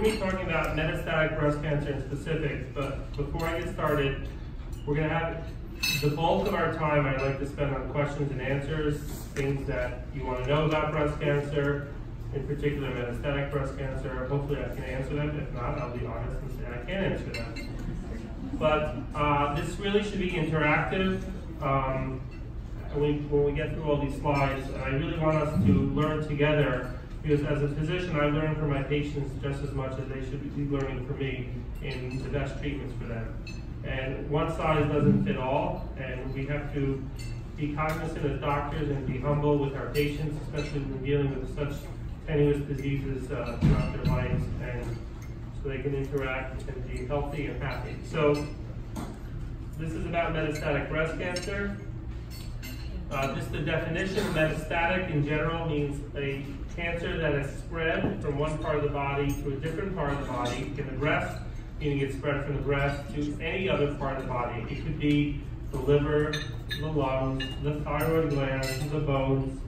going to be talking about metastatic breast cancer in specifics, but before I get started, we're going to have the bulk of our time I'd like to spend on questions and answers, things that you want to know about breast cancer, in particular metastatic breast cancer. Hopefully I can answer them. If not, I'll be honest and say I can't answer them. But uh, this really should be interactive. Um, when, we, when we get through all these slides, I really want us to learn together because as a physician, I learn from my patients just as much as they should be learning from me in the best treatments for them. And one size doesn't fit all, and we have to be cognizant as doctors and be humble with our patients, especially when dealing with such tenuous diseases uh, throughout their lives, and so they can interact and be healthy and happy. So this is about metastatic breast cancer. Uh, just the definition, metastatic in general means a cancer that has spread from one part of the body to a different part of the body. In the breast, meaning it's spread from the breast to any other part of the body. It could be the liver, the lungs, the thyroid glands, the bones,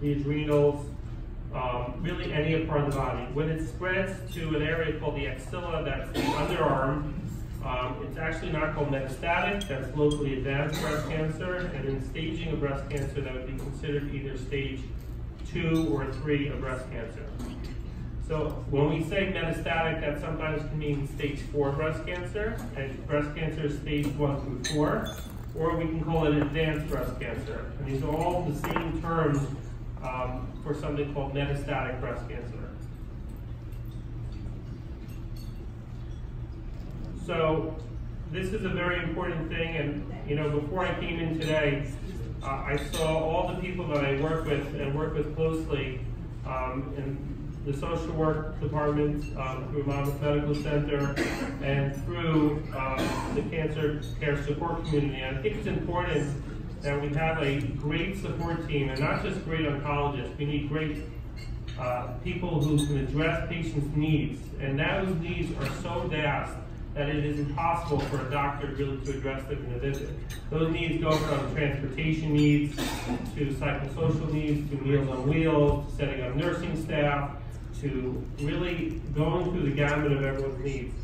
the adrenals, um, really any part of the body. When it spreads to an area called the axilla, that's the underarm, um, it's actually not called metastatic, that's locally advanced breast cancer, and in staging of breast cancer, that would be considered either stage two or three of breast cancer. So when we say metastatic, that sometimes can mean stage four breast cancer, and breast cancer is stage one through four, or we can call it advanced breast cancer. And these are all the same terms um, for something called metastatic breast cancer. So this is a very important thing, and you know, before I came in today, uh, I saw all the people that I work with and work with closely um, in the social work department, um, through Monmouth Medical Center, and through uh, the cancer care support community. I think it's important that we have a great support team, and not just great oncologists. We need great uh, people who can address patients' needs, and those needs are so vast that it is impossible for a doctor really to address them in a visit. Those needs go from transportation needs to psychosocial needs to meals on wheels, to setting up nursing staff, to really going through the gamut of everyone's needs.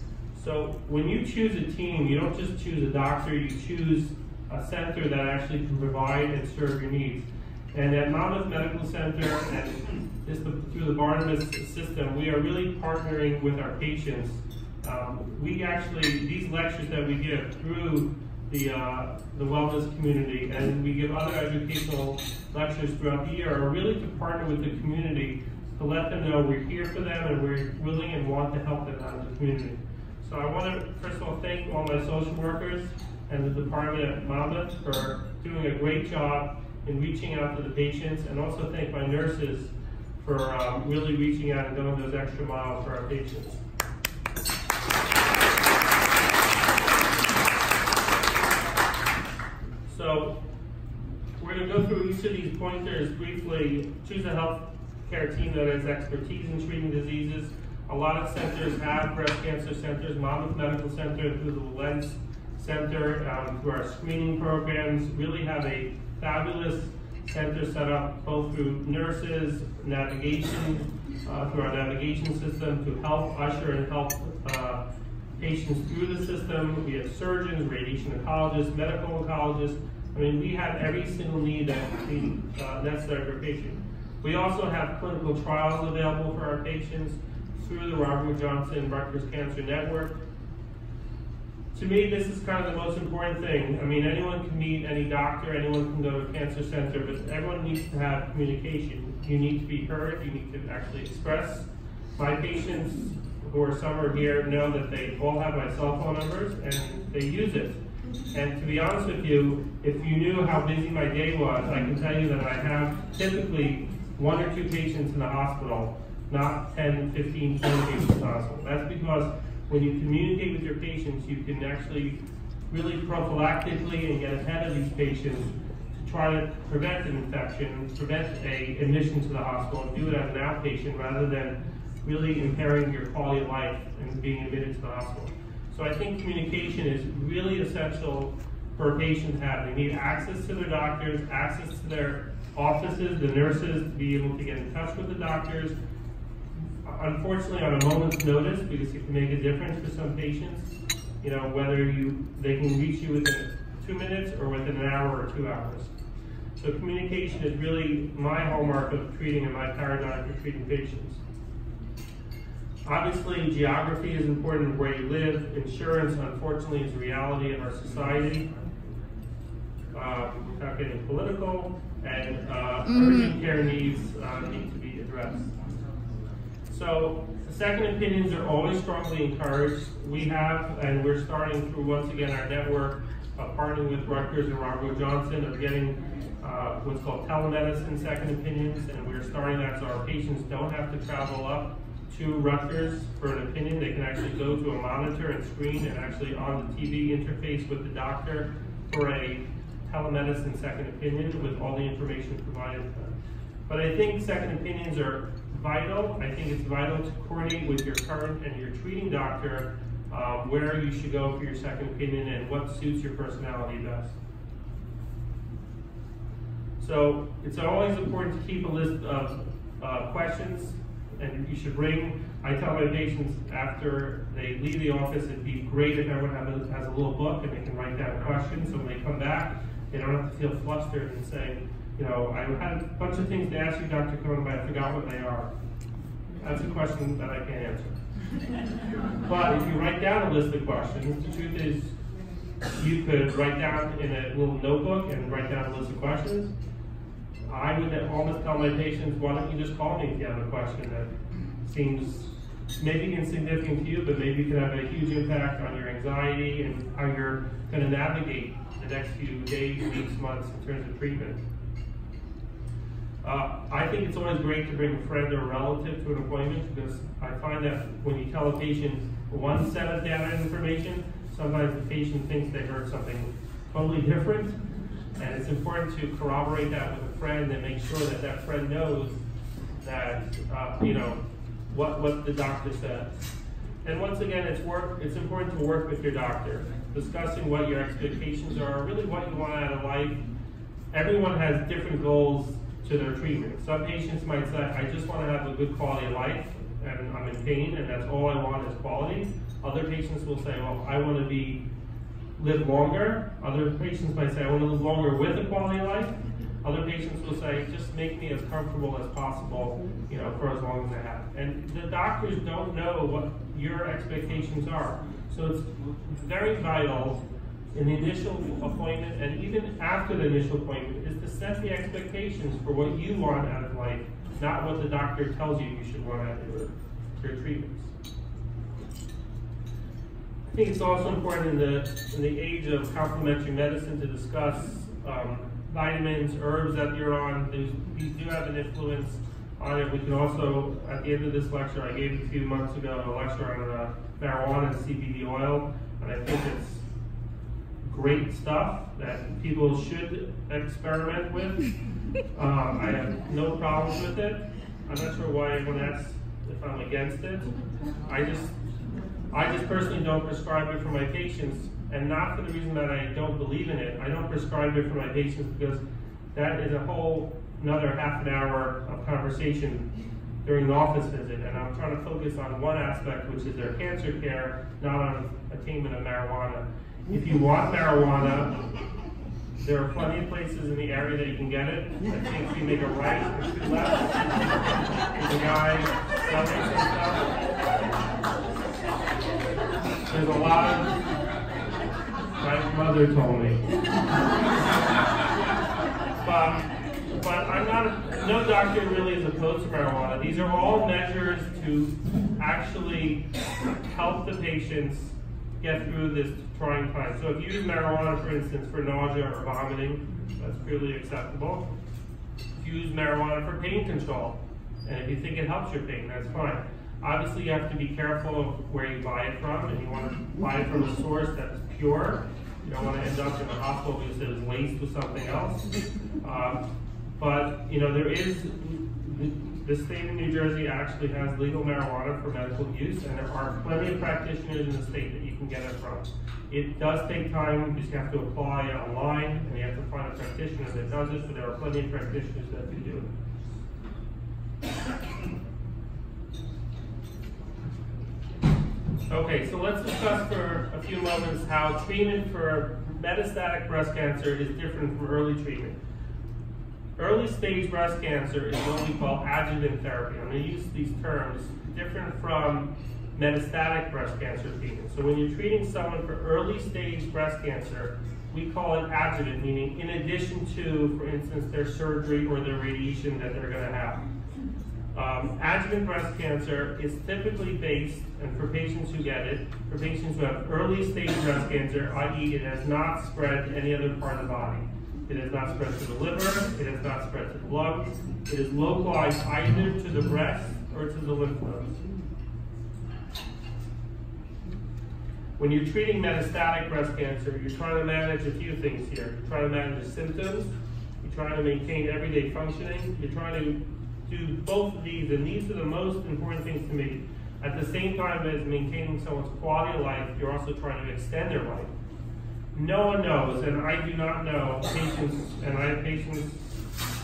So when you choose a team, you don't just choose a doctor, you choose a center that actually can provide and serve your needs. And at Monmouth Medical Center and just the, through the Barnabas system, we are really partnering with our patients um, we actually, these lectures that we give through the, uh, the wellness community and we give other educational lectures throughout the year are really to partner with the community to let them know we're here for them and we're willing and want to help them out in the community. So I want to first of all thank all my social workers and the department at Monmouth for doing a great job in reaching out to the patients and also thank my nurses for um, really reaching out and going those extra miles for our patients. So we're going to go through each of these pointers briefly. Choose a health care team that has expertise in treating diseases. A lot of centers have breast cancer centers. Monmouth Medical Center through the Wilentz Center, um, through our screening programs, really have a fabulous center set up both through nurses, navigation, uh, through our navigation system to help usher and help uh, patients through the system. We have surgeons, radiation oncologists, medical oncologists. I mean, we have every single need that we, uh, necessary for a patient. We also have clinical trials available for our patients through the Robert Johnson Rutgers Cancer Network. To me, this is kind of the most important thing. I mean, anyone can meet any doctor, anyone can go to a cancer center, but everyone needs to have communication. You need to be heard, you need to actually express. My patients who are are here know that they all have my cell phone numbers and they use it. And to be honest with you, if you knew how busy my day was, I can tell you that I have typically one or two patients in the hospital, not 10, 15, 20 patients in the hospital. That's because when you communicate with your patients, you can actually really prophylactically and get ahead of these patients to try to prevent an infection, prevent a admission to the hospital, and do it as an outpatient rather than really impairing your quality of life and being admitted to the hospital. So I think communication is really essential for a patient to have. They need access to their doctors, access to their offices, the nurses, to be able to get in touch with the doctors. unfortunately on a moment's notice because it can make a difference for some patients. You know, whether you they can reach you within two minutes or within an hour or two hours. So communication is really my hallmark of treating and my paradigm for treating patients. Obviously, geography is important where you live. Insurance, unfortunately, is a reality in our society. Um, without getting political, and uh, mm-hmm. urgent care needs uh, need to be addressed. So second opinions are always strongly encouraged. We have, and we're starting through once again our network, uh, partnering with Rutgers and Robert Johnson of getting uh, what's called telemedicine second opinions, and we're starting that so our patients don't have to travel up to Rutgers for an opinion. They can actually go to a monitor and screen and actually on the TV interface with the doctor for a telemedicine second opinion with all the information provided to them. But I think second opinions are vital. I think it's vital to coordinate with your current and your treating doctor um, where you should go for your second opinion and what suits your personality best. So it's always important to keep a list of uh, questions and you should bring, I tell my patients after they leave the office, it'd be great if everyone a, has a little book and they can write down questions so when they come back, they don't have to feel flustered and say, you know, I had a bunch of things to ask you, Dr. Cohen, but I forgot what they are. That's a question that I can't answer. but if you write down a list of questions, the truth is you could write down in a little notebook and write down a list of questions. I would almost tell my patients, why don't you just call me if you have a question that seems maybe insignificant to you, but maybe could have a huge impact on your anxiety and how you're going to navigate the next few days, weeks, months in terms of treatment. Uh, I think it's always great to bring a friend or a relative to an appointment because I find that when you tell a patient one set of data and information, sometimes the patient thinks they heard something totally different. And it's important to corroborate that with friend and make sure that that friend knows that, uh, you know, what, what the doctor says. And once again, it's work. It's important to work with your doctor, discussing what your expectations are, really what you want out of life. Everyone has different goals to their treatment. Some patients might say, I just want to have a good quality of life and I'm in pain and that's all I want is quality. Other patients will say, well, I want to be live longer. Other patients might say, I want to live longer with a quality of life. Other patients will say, just make me as comfortable as possible, you know, for as long as I have. And the doctors don't know what your expectations are. So it's very vital in the initial appointment and even after the initial appointment is to set the expectations for what you want out of life, not what the doctor tells you you should want out of your, your treatments. I think it's also important in the, in the age of complementary medicine to discuss um, vitamins, herbs that you're on. these do have an influence on it. We can also, at the end of this lecture, I gave a few months ago a lecture on uh, marijuana and CBD oil, and I think it's great stuff that people should experiment with. Um, I have no problems with it. I'm not sure why everyone asks if I'm against it. I just, I just personally don't prescribe it for my patients, and not for the reason that I don't believe in it. I don't prescribe it for my patients because that is a whole another half an hour of conversation during the office visit, and I'm trying to focus on one aspect, which is their cancer care, not on attainment of marijuana. If you want marijuana, there are plenty of places in the area that you can get it. I think if you make a right or two left, there's a guy selling some stuff. There's a lot of, my mother told me. but, um, but I'm not, no doctor really is opposed to marijuana. These are all measures to actually help the patients get through this trying time. So if you use marijuana, for instance, for nausea or vomiting, that's purely acceptable. If you use marijuana for pain control, and if you think it helps your pain, that's fine. Obviously, you have to be careful of where you buy it from, and you want to buy it from a source that's pure. You don't want to end up in the hospital because it was laced with something else. Um, but, you know, there is the state of New Jersey actually has legal marijuana for medical use, and there are plenty of practitioners in the state that you can get it from. It does take time because you have to apply online, and you have to find a practitioner that does it, but there are plenty of practitioners that do do it. Okay, so let's discuss for a few moments how treatment for metastatic breast cancer is different from early treatment. Early stage breast cancer is what we call adjuvant therapy. I'm going to use these terms different from metastatic breast cancer treatment. So when you're treating someone for early stage breast cancer, we call it adjuvant, meaning in addition to, for instance, their surgery or their radiation that they're going to have. Um, adjuvant breast cancer is typically based, and for patients who get it, for patients who have early stage breast cancer, i.e. it has not spread to any other part of the body. It has not spread to the liver, it has not spread to the lungs, it is localized either to the breast or to the lymph nodes. When you're treating metastatic breast cancer, you're trying to manage a few things here. You're trying to manage the symptoms, you're trying to maintain everyday functioning, you're trying to do both of these, and these are the most important things to me. At the same time as maintaining someone's quality of life, you're also trying to extend their life. No one knows, and I do not know patients, and I have patients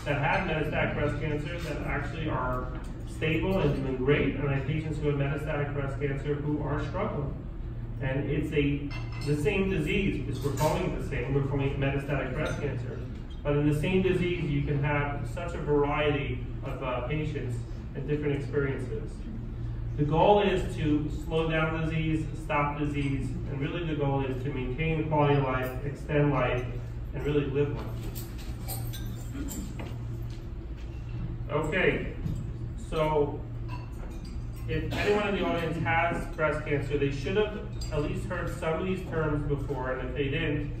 that have metastatic breast cancer that actually are stable and doing great, and I have patients who have metastatic breast cancer who are struggling. And it's a the same disease, because we're calling it the same, we're calling it metastatic breast cancer. But in the same disease, you can have such a variety of uh, patients and different experiences. The goal is to slow down disease, stop disease, and really the goal is to maintain quality of life, extend life, and really live life. Okay, so if anyone in the audience has breast cancer, they should have at least heard some of these terms before, and if they didn't,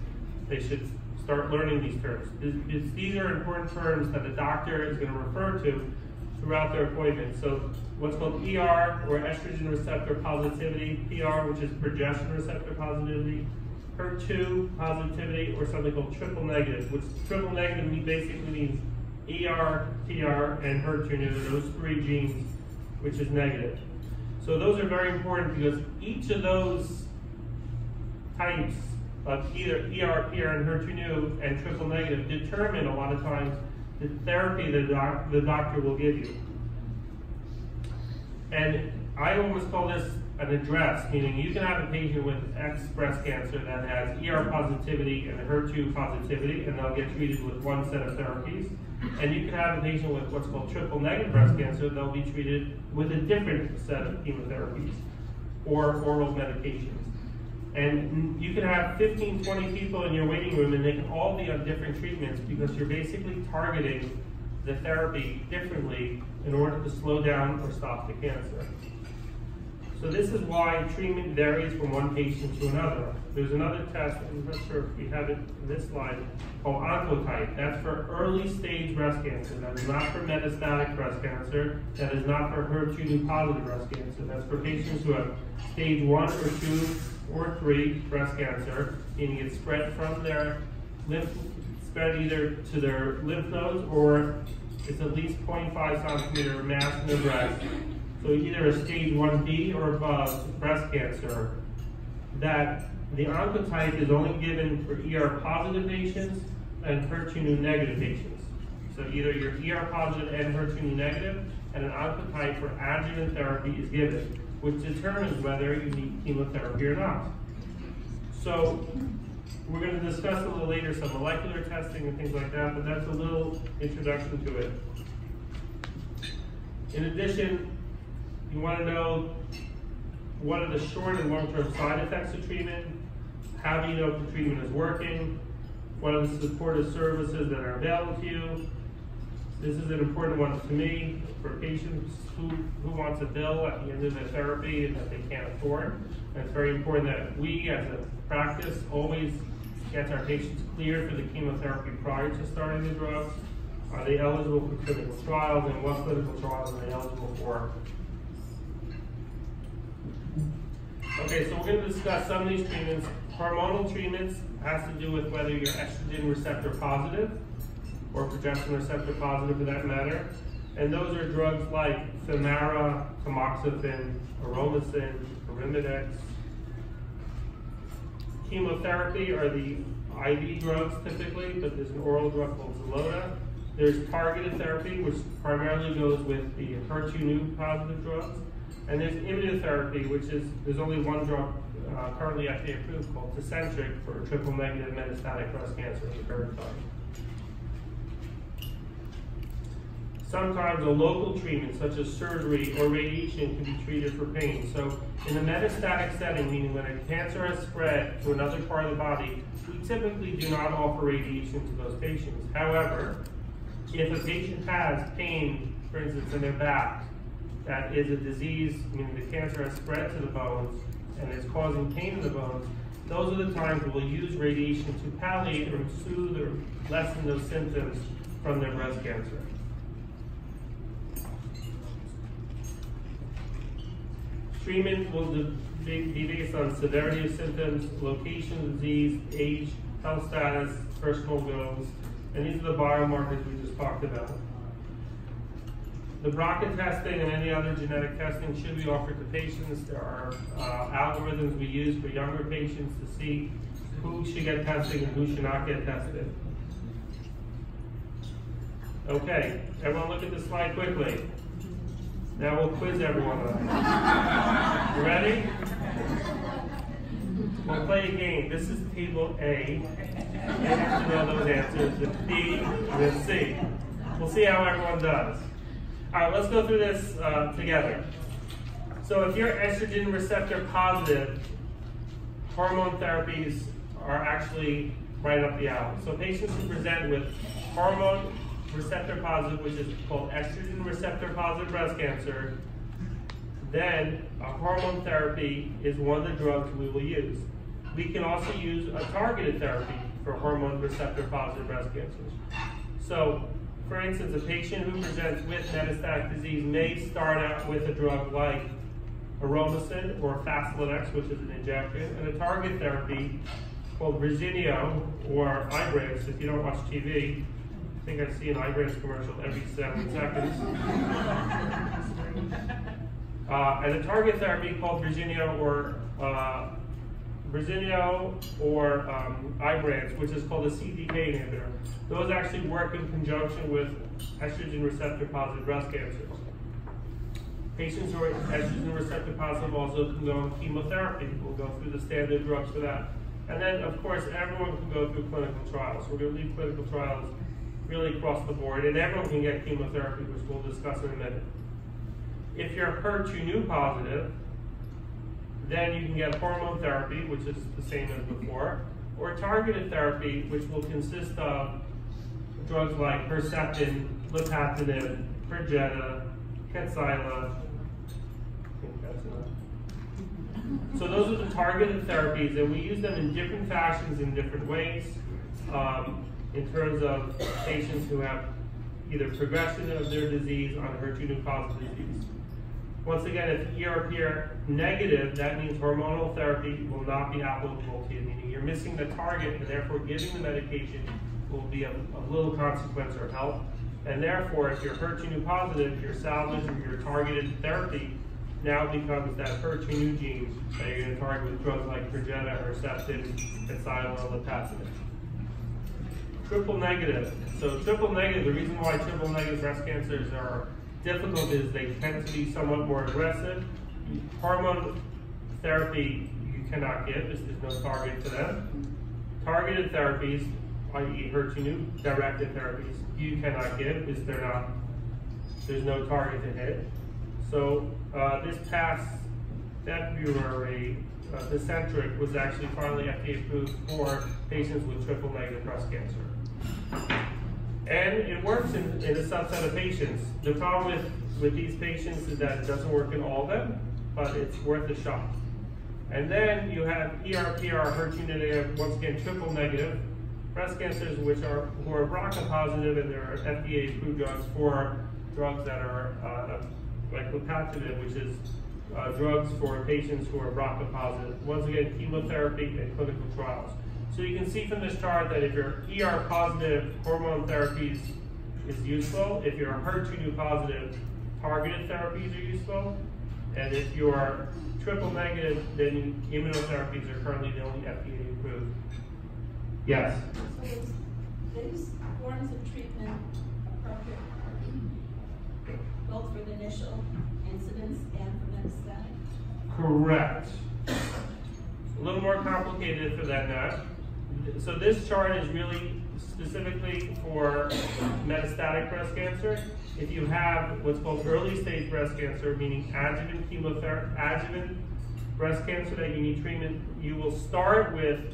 they should start learning these terms. These are important terms that the doctor is going to refer to throughout their appointment. So what's called ER, or estrogen receptor positivity, PR, which is progesterone receptor positivity, HER2 positivity, or something called triple negative, which triple negative basically means ER, PR, and HER2, those three genes, which is negative. So those are very important because each of those types of either ER, PR, and HER2 and triple negative determine a lot of times the therapy the, doc, the doctor will give you. And I almost call this an address, meaning you can have a patient with X breast cancer that has ER positivity and HER2 positivity, and they'll get treated with one set of therapies. And you can have a patient with what's called triple negative breast cancer, they'll be treated with a different set of chemotherapies or oral medications. And you can have 15, 20 people in your waiting room and they can all be on different treatments because you're basically targeting the therapy differently in order to slow down or stop the cancer. So this is why treatment varies from one patient to another. There's another test, I'm not sure if we have it in this slide, called Oncotype. That's for early stage breast cancer. That is not for metastatic breast cancer. That is not for HER2 positive breast cancer. That's for patients who have stage one or two or three breast cancer, meaning it's spread from their lymph, spread either to their lymph nodes or it's at least 0.5 centimeter mass in the breast. So either a stage 1B or above breast cancer, that the oncotype is only given for ER positive patients and HER2 negative patients. So either you're ER positive and HER2 negative, and an oncotype for adjuvant therapy is given which determines whether you need chemotherapy or not. So we're going to discuss a little later some molecular testing and things like that, but that's a little introduction to it. In addition, you want to know what are the short and long-term side effects of treatment, how do you know if the treatment is working, what are the supportive services that are available to you, this is an important one to me for patients who, who wants a bill at the end of their therapy and that they can't afford. And it's very important that we as a practice always get our patients cleared for the chemotherapy prior to starting the drugs. Are they eligible for clinical trials and what clinical trials are they eligible for? Okay, so we're going to discuss some of these treatments. Hormonal treatments has to do with whether you're estrogen receptor positive or progesterone receptor positive for that matter. And those are drugs like Femara, tamoxifen, aromasin, Arimidex. Chemotherapy are the IV drugs typically, but there's an oral drug called Xeloda. There's targeted therapy, which primarily goes with the HER2 positive drugs. And there's immunotherapy, which is, there's only one drug uh, currently FDA approved called Tecentriq for triple negative metastatic breast cancer in the current time. Sometimes a local treatment, such as surgery or radiation, can be treated for pain. So in a metastatic setting, meaning when a cancer has spread to another part of the body, we typically do not offer radiation to those patients. However, if a patient has pain, for instance, in their back, that is a disease, meaning the cancer has spread to the bones and is causing pain in the bones, those are the times we'll use radiation to palliate or soothe or lessen those symptoms from their breast cancer. Treatment will be based on severity of symptoms, location of disease, age, health status, personal goals, and these are the biomarkers we just talked about. The BRCA testing and any other genetic testing should be offered to patients. There are uh, algorithms we use for younger patients to see who should get testing and who should not get tested. Okay, everyone look at this slide quickly. Now we'll quiz everyone. You ready? We'll play a game. This is table A. You have to know those answers. The B and C. We'll see how everyone does. All right, let's go through this uh, together. So if you're estrogen receptor positive, hormone therapies are actually right up the alley. So patients who present with hormone receptor positive, which is called estrogen receptor positive breast cancer, then a hormone therapy is one of the drugs we will use. We can also use a targeted therapy for hormone receptor positive breast cancers. So, for instance, a patient who presents with metastatic disease may start out with a drug like aromasin or Faslodex, which is an injection, and a target therapy called Verzenio or Ibrance, if you don't watch TV, think I see an Ibrance commercial every seven seconds. Uh, and a target therapy called Verzenio or uh, Verzenio or um, Ibrance, which is called a CDK inhibitor. Those actually work in conjunction with estrogen receptor positive breast cancers. Patients who are estrogen receptor positive also can go on chemotherapy. We'll go through the standard drugs for that. And then, of course, everyone can go through clinical trials. We're going to leave clinical trials really across the board, and everyone can get chemotherapy, which we'll discuss in a minute. If you're HER2/neu positive, then you can get hormone therapy, which is the same as before, or targeted therapy, which will consist of drugs like Herceptin, Lapatinib, Perjeta, Kadcyla. So those are the targeted therapies, and we use them in different fashions in different ways. Um, in terms of patients who have either progression of their disease on HER2 positive disease. Once again, if ERPR negative, that means hormonal therapy will not be applicable to you, meaning you're missing the target and therefore giving the medication will be of, little consequence or help. And therefore, if you're HER2 positive, your salvage or your targeted therapy now becomes that HER2 gene that you're going to target with drugs like Perjeta, Herceptin, and Lapatinib triple negative. So triple negative, the reason why triple negative breast cancers are difficult is they tend to be somewhat more aggressive. Hormone therapy you cannot give, there's no target for them. Targeted therapies, i.e. HER2 directed therapies, you cannot give because they're not, there's no target to hit. So uh, this past February, uh, Tecentriq was actually finally FDA approved for patients with triple negative breast cancer. And it works in, in a subset of patients. The problem with, with these patients is that it doesn't work in all of them, but it's worth a shot. And then you have ERPR, HER2 negative, once again triple negative, breast cancers which are who are BRCA positive and there are FDA approved drugs for drugs that are uh, like lapatinib, which is uh, drugs for patients who are BRCA positive. Once again, chemotherapy and clinical trials. So you can see from this chart that if you're ER positive, hormone therapies is useful. If you're HER2 positive, targeted therapies are useful. And if you're triple negative, then immunotherapies are currently the only FDA approved. Yes? So these forms of treatment appropriate both for the initial incidence and for metastatic? Correct. A little more complicated for that nut. So this chart is really specifically for metastatic breast cancer. If you have what's called early stage breast cancer, meaning adjuvant chemotherapy, adjuvant breast cancer that you need treatment, you will start with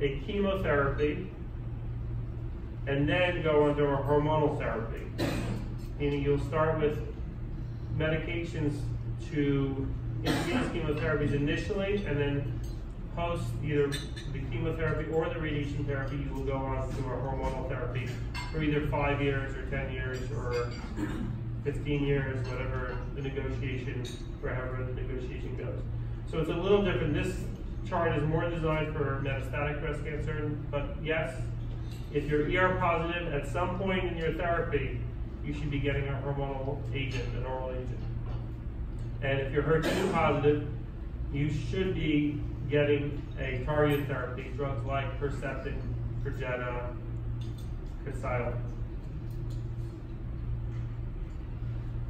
a chemotherapy and then go under a hormonal therapy. Meaning you'll start with medications to introduce chemotherapies initially and then post either the chemotherapy or the radiation therapy, you will go on to a hormonal therapy for either five years or 10 years or 15 years, whatever the negotiation, wherever the negotiation goes. So it's a little different. This chart is more designed for metastatic breast cancer, but yes, if you're ER positive, at some point in your therapy, you should be getting a hormonal agent, an oral agent. And if you're HER2 positive, you should be getting a targeted therapy, drugs like Herceptin, Perjeta, Kadcyla.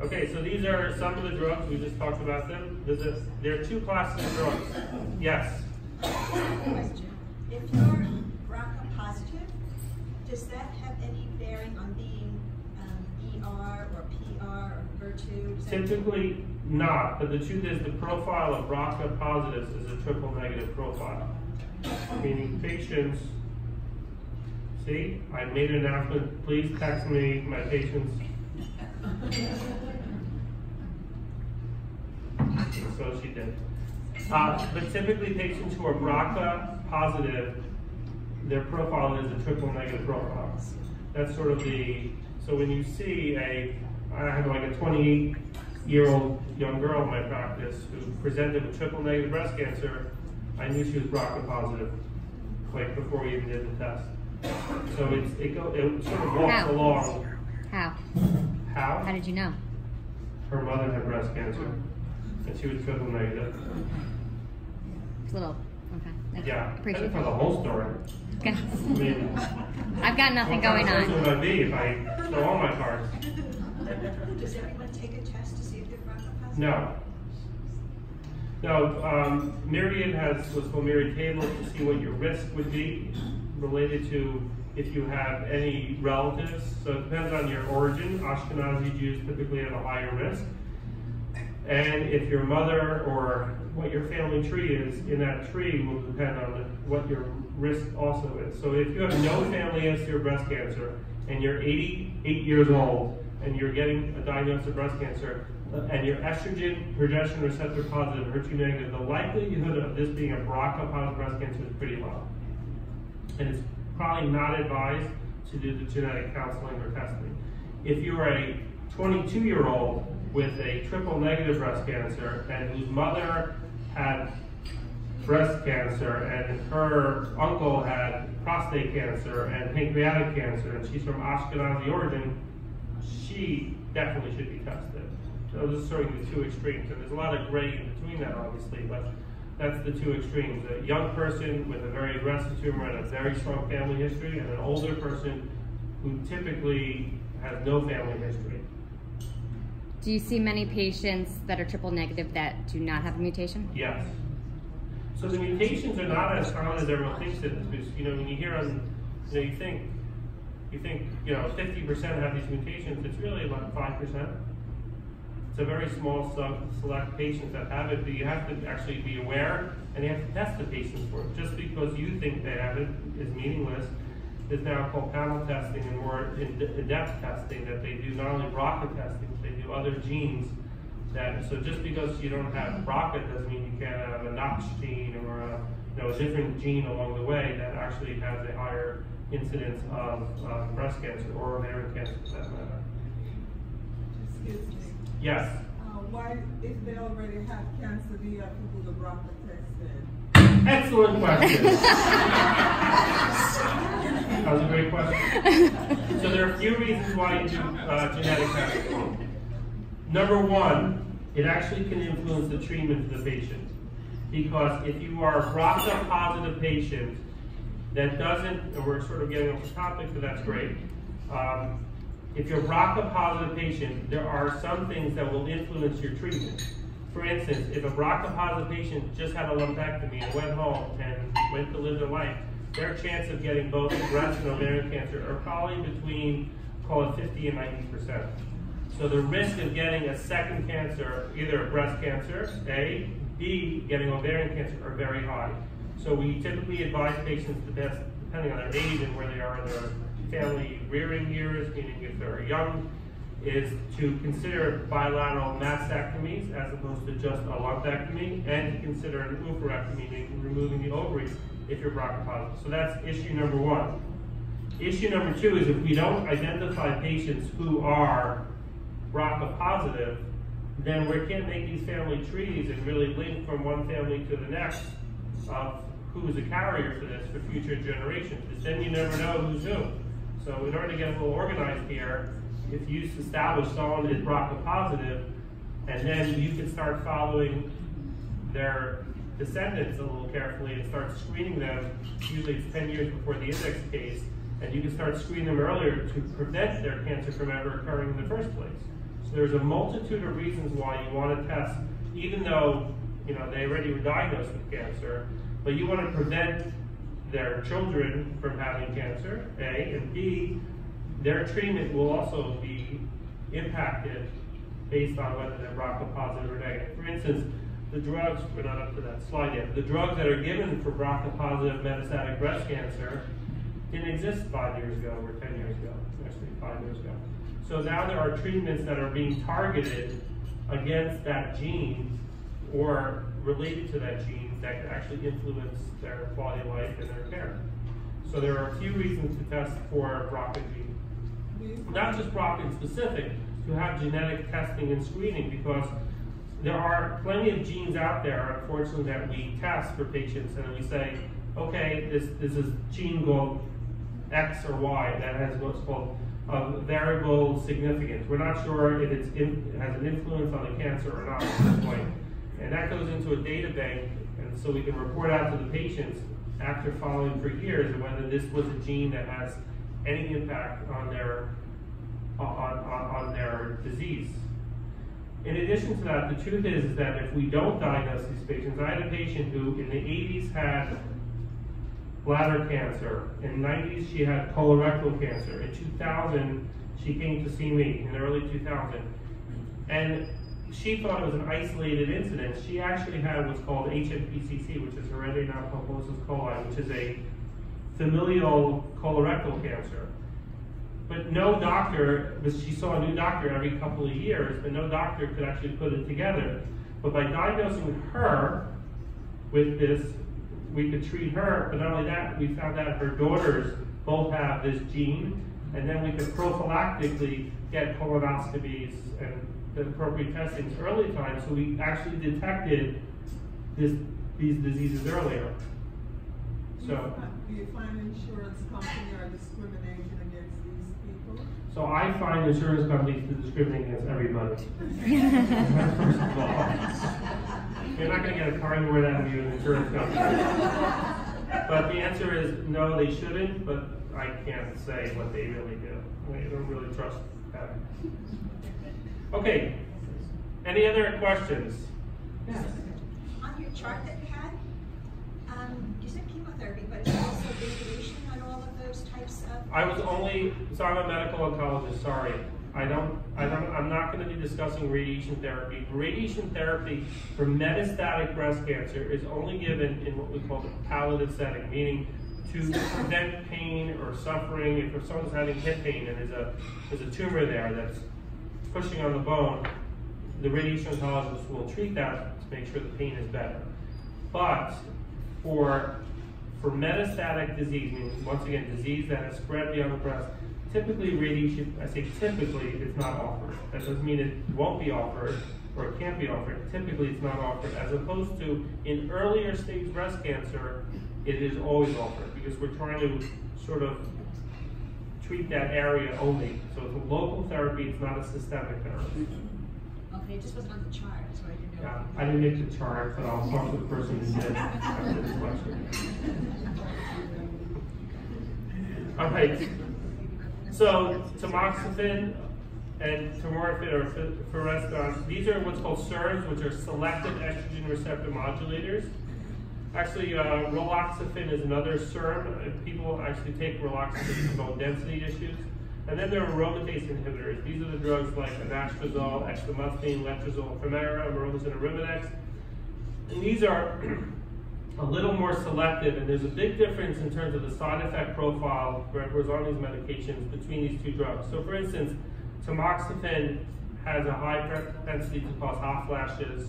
Okay, so these are some of the drugs, we just talked about them. A, there are two classes of drugs. Yes? Question. If you're BRCA positive, does that have any bearing on being um, ER or PR or HER2? Typically not, but the truth is the profile of BRCA positives is a triple negative profile. Meaning patients, see, I made an announcement, please text me my patients. So she did. Uh, but typically patients who are BRCA positive, their profile is a triple negative profile. That's sort of the, so when you see a, I have like a 28 year old young girl in my practice who presented with triple negative breast cancer, I knew she was BRCA positive, like before we even did the test. So it's, it, go, it sort of walks How? along. How? How? How did you know? Her mother had breast cancer, and she was triple negative. It's a little. Okay. That's- Yeah, Appreciate that's for the whole story. Okay. I mean, I've got nothing going on. person on. would I be if I show all my cards? Does everyone take a test to see if they're BRCA positive? No. No, um, Myriad has what's called Myriad tables to see what your risk would be related to if you have any relatives. So it depends on your origin. Ashkenazi Jews typically have a higher risk. And if your mother or what your family tree is in that tree will depend on what your risk also is. So if you have no family history of breast cancer and you're 88 years old and you're getting a diagnosis of breast cancer and you're estrogen, progesterone receptor positive, HER2 negative, the likelihood of this being a BRCA positive breast cancer is pretty low. And it's probably not advised to do the genetic counseling or testing. If you're a 22 year old with a triple negative breast cancer and whose mother had breast cancer and her uncle had prostate cancer and pancreatic cancer and she's from Ashkenazi origin, she definitely should be tested. So this is sort of the two extremes, and there's a lot of gray in between that obviously, but that's the two extremes. A young person with a very aggressive tumor and a very strong family history, and an older person who typically has no family history. Do you see many patients that are triple negative that do not have a mutation? Yes. So the mutations are not as common as everyone thinks it is, because you know when you hear on, you know, you think, you think, you know, 50% have these mutations. It's really about five percent. It's a very small select patients that have it, but you have to actually be aware and you have to test the patients for it. Just because you think they have it is meaningless. There's now called panel testing and more in- in-depth testing that they do not only BRCA testing, but they do other genes that, so just because you don't have BRCA doesn't mean you can't have a Knox gene or a, you know, a different gene along the way that actually has a higher incidence of uh, breast cancer or ovarian cancer for that matter. Excuse me. Yes, Uh, why, if they already have cancer, do you have to do the test then? excellent question. That was a great question. So there are a few reasons why you do uh, genetic testing. Number one, it actually can influence the treatment of the patient. Because if you are a BRCA positive patient that doesn't, and we're sort of getting off the topic, but that's great. Um, If you're a BRCA positive patient, there are some things that will influence your treatment. For instance, if a BRCA positive patient just had a lumpectomy and went home and went to live their life, their chance of getting both breast and ovarian cancer are probably between, call it 50 and 90 percent. So the risk of getting a second cancer, either a breast cancer, A, B, getting ovarian cancer, are very high. So we typically advise patients to best, depending on their age and where they are in their family rearing years, meaning if they're young, is to consider bilateral mastectomies as opposed to just a lumpectomy, and to consider an oophorectomy, meaning removing the ovaries if you're BRCA positive. So that's issue number one. Issue number two is if we don't identify patients who are BRCA positive, then we can't make these family trees and really link from one family to the next of who is a carrier for this for future generations. Because then you never know who's who. So in order to get a little organized here, if you establish someone is BRCA positive, and then you can start following their descendants a little carefully and start screening them, usually it's 10 years before the index case, and you can start screening them earlier to prevent their cancer from ever occurring in the first place. So there's a multitude of reasons why you want to test, even though you know they already were diagnosed with cancer, but you want to prevent their children from having cancer, A, and B, their treatment will also be impacted based on whether they're BRCA positive or negative. For instance, the drugs, we're not up to that slide yet, the drugs that are given for BRCA positive metastatic breast cancer didn't exist five years ago or 10 years ago, actually five years ago. So now there are treatments that are being targeted against that gene or related to that gene that can actually influence their quality of life and their care. So there are a few reasons to test for BRCA gene. Not just BRCA specific, to have genetic testing and screening because there are plenty of genes out there, unfortunately, that we test for patients and we say, okay, this, this is gene called X or Y that has what's called a variable significance. We're not sure if in, it has an influence on the cancer or not at this point. And that goes into a data bank, and so we can report out to the patients after following for years whether this was a gene that has any impact on their on, on, on their disease. In addition to that, the truth is, is that if we don't diagnose these patients, I had a patient who in the 80s had bladder cancer. In the 90s, she had colorectal cancer. In 2000, she came to see me in early 2000. And she thought it was an isolated incident. She actually had what's called HNPCC, which is hereditary non-polyposis coli, which is a familial colorectal cancer. But no doctor, she saw a new doctor every couple of years, but no doctor could actually put it together. But by diagnosing her with this, we could treat her, but not only that, we found out her daughters both have this gene, and then we could prophylactically get colonoscopies and the appropriate testing early time, so we actually detected this, these diseases earlier. So, do you find insurance companies are discriminating against these people? So I find insurance companies to discriminate against everybody. First of all, you're not going to get a car anywhere out of you an insurance company. But the answer is no, they shouldn't. But I can't say what they really do. I don't really trust them. Okay. Any other questions? Yes. On your chart that you had, um, you said chemotherapy, but it's also radiation on all of those types of. I was only, so I'm a medical oncologist, sorry. I don't, I don't, I'm not gonna be discussing radiation therapy. Radiation therapy for metastatic breast cancer is only given in what we call the palliative setting, meaning to prevent pain or suffering. If someone's having hip pain and there's a, there's a tumor there that's pushing on the bone, the radiation oncologist will treat that to make sure the pain is better. But for for metastatic disease, meaning once again disease that has spread beyond the breast, typically radiation, I say typically, it's not offered. That doesn't mean it won't be offered or it can't be offered. Typically it's not offered, as opposed to in earlier stage breast cancer, it is always offered because we're trying to sort of treat that area only. So it's a local therapy, it's not a systemic therapy. Okay, it just wasn't on the chart, so I didn't know. Yeah, I didn't make the chart, but I'll talk to the person who did after this question. All right. So tamoxifen and tamoxifen or f- these are what's called SERMs, which are selective estrogen receptor modulators. Actually, uh, is another SERM. Uh, People actually take raloxifene for bone density issues. And then there are aromatase inhibitors. These are the drugs like anastrozole, exemestane, letrozole, Femara, aromatase, and. And these are a little more selective, and there's a big difference in terms of the side effect profile for who's on these medications between these two drugs. So, for instance, tamoxifen has a high propensity to cause hot flashes.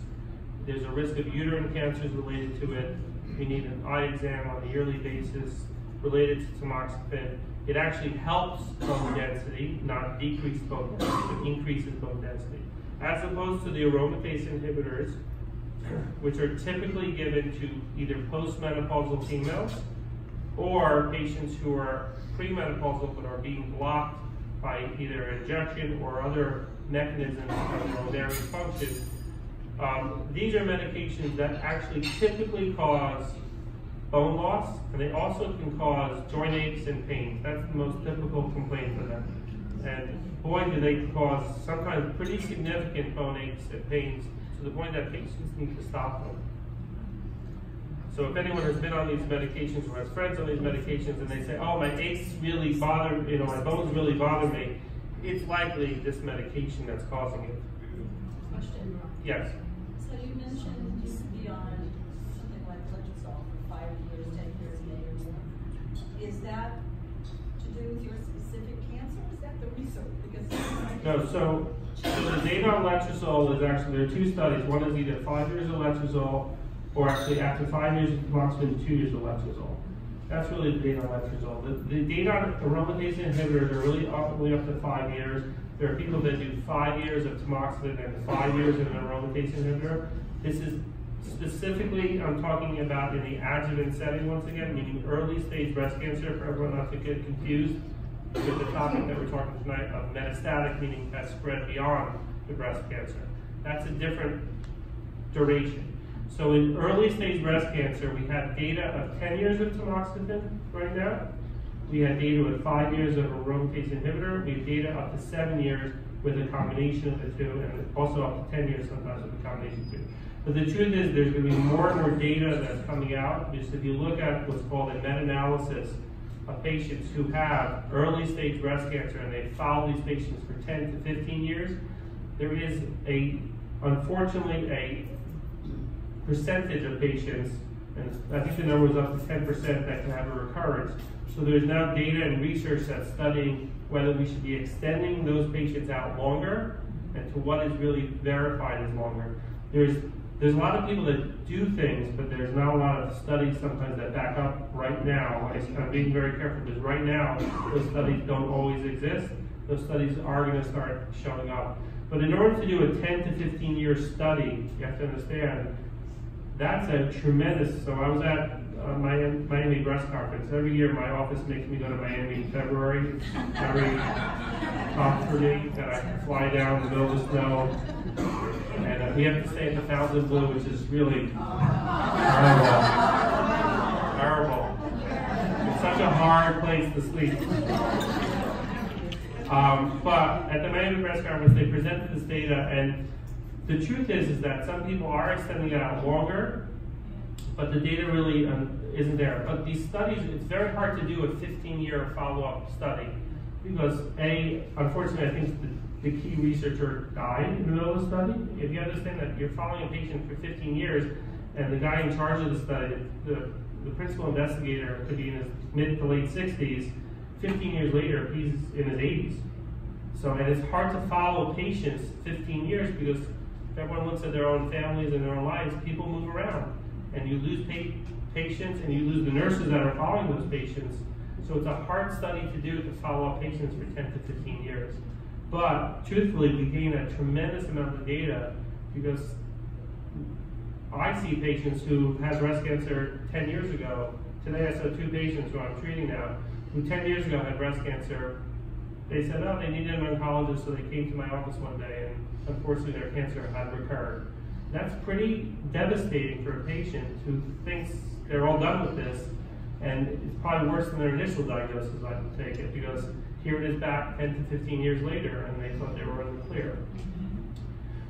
There's a risk of uterine cancers related to it. You need an eye exam on a yearly basis related to tamoxifen. It actually helps bone density, not decrease bone density, but increases bone density. As opposed to the aromatase inhibitors, which are typically given to either postmenopausal females or patients who are premenopausal but are being blocked by either injection or other mechanisms of ovarian function. Um, these are medications that actually typically cause bone loss, and they also can cause joint aches and pains. That's the most typical complaint for them. And boy, do they cause sometimes pretty significant bone aches and pains to the point that patients need to stop them. So if anyone has been on these medications or has friends on these medications and they say, oh, my aches really bother, you know, my bones really bother me, it's likely this medication that's causing it. Question. Yes. No, so, the data on letrozole is actually, there are two studies. One is either five years of letrozole, or actually after five years of tamoxifen, two years of letrozole. That's really the data on letrozole. The, the data on aromatase inhibitors are really only up to five years. There are people that do five years of tamoxifen and five years of an aromatase inhibitor. This is specifically, I'm talking about in the adjuvant setting once again, meaning early stage breast cancer, for everyone not to get confused with the topic that we're talking tonight of metastatic, meaning has spread beyond the breast cancer. That's a different duration. So in early stage breast cancer, we have data of 10 years of tamoxifen right now. We have data with five years of aromatase inhibitor. We have data up to seven years with a combination of the two, and also up to 10 years sometimes with a combination of the two. But the truth is, there's going to be more and more data that's coming out. Just if you look at what's called a meta-analysis of patients who have early stage breast cancer and they follow these patients for 10 to 15 years, there is a, unfortunately, a percentage of patients, and I think the number was up to 10% that can have a recurrence. So there's now data and research that's studying whether we should be extending those patients out longer and to what is really verified as longer. There's there's a lot of people that do things, but there's not a lot of studies sometimes that back up right now. I, I'm being very careful because right now those studies don't always exist. Those studies are going to start showing up. But in order to do a 10 to 15 year study, you have to understand that's a tremendous. So I was at uh, Miami, Miami Breast Conference. Every year, my office makes me go to Miami in February. It's very tough for me that I fly down in the middle of the snow, and uh, we have to stay at the Fontainebleau, which is really terrible. Terrible. It's such a hard place to sleep. Um, but at the Miami Breast Conference, they presented this data, and the truth is, is that some people are extending it out longer, but the data really um, isn't there. But these studies, it's very hard to do a 15-year follow-up study because A, unfortunately, I think the, key researcher died in the middle of the study. If you understand that you're following a patient for 15 years, and the guy in charge of the study, the, the principal investigator could be in his mid to late 60s, 15 years later, he's in his 80s. So, and it's hard to follow patients 15 years because everyone looks at their own families and their own lives, people move around. And you lose pa- patients and you lose the nurses that are following those patients. So it's a hard study to do to follow up patients for 10 to 15 years. But truthfully, we gain a tremendous amount of data because I see patients who had breast cancer 10 years ago. Today I saw two patients who I'm treating now who 10 years ago had breast cancer. They said, oh, they needed an oncologist, so they came to my office one day, and unfortunately their cancer had recurred. That's pretty devastating for a patient who thinks they're all done with this, and it's probably worse than their initial diagnosis, I take it, because here it is back 10 to 15 years later, and they thought they were in the clear.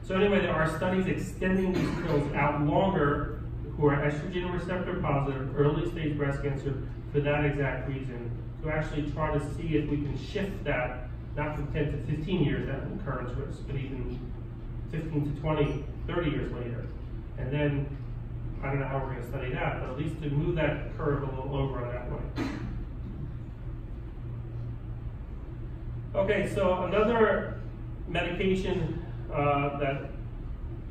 So anyway, there are studies extending these pills out longer who are estrogen receptor positive, early stage breast cancer, for that exact reason, to actually try to see if we can shift that, not from 10 to 15 years at recurrence risk, but even 15 to 20, 30 years later. And then, I don't know how we're gonna study that, but at least to move that curve a little over on that way. Okay, so another medication uh, that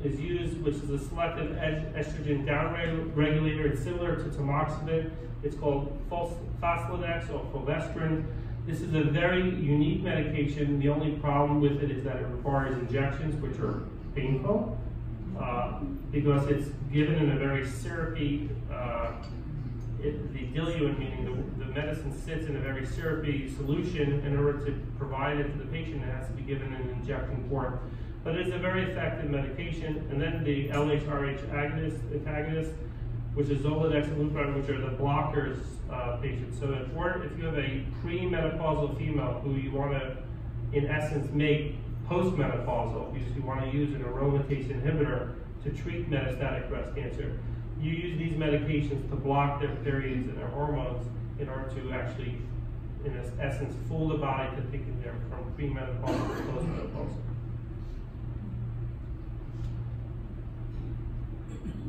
is used, which is a selective es- estrogen downregulator, it's similar to tamoxifen. It's called fos- or fulvestrant. This is a very unique medication. The only problem with it is that it requires injections, which are painful, uh, because it's given in a very syrupy uh, it, the diluent, meaning the, the medicine sits in a very syrupy solution, in order to provide it to the patient, it has to be given in an injection form. But it's a very effective medication. And then the LHRH agonist, antagonist, which is Zoladex and Lupron, which are the blockers uh, patients. So if, we're, if you have a premenopausal female who you want to, in essence, make postmenopausal, because you want to use an aromatase inhibitor to treat metastatic breast cancer, you use these medications to block their periods and their hormones in order to actually, in essence, fool the body to thinking they're from premenopausal to postmenopausal.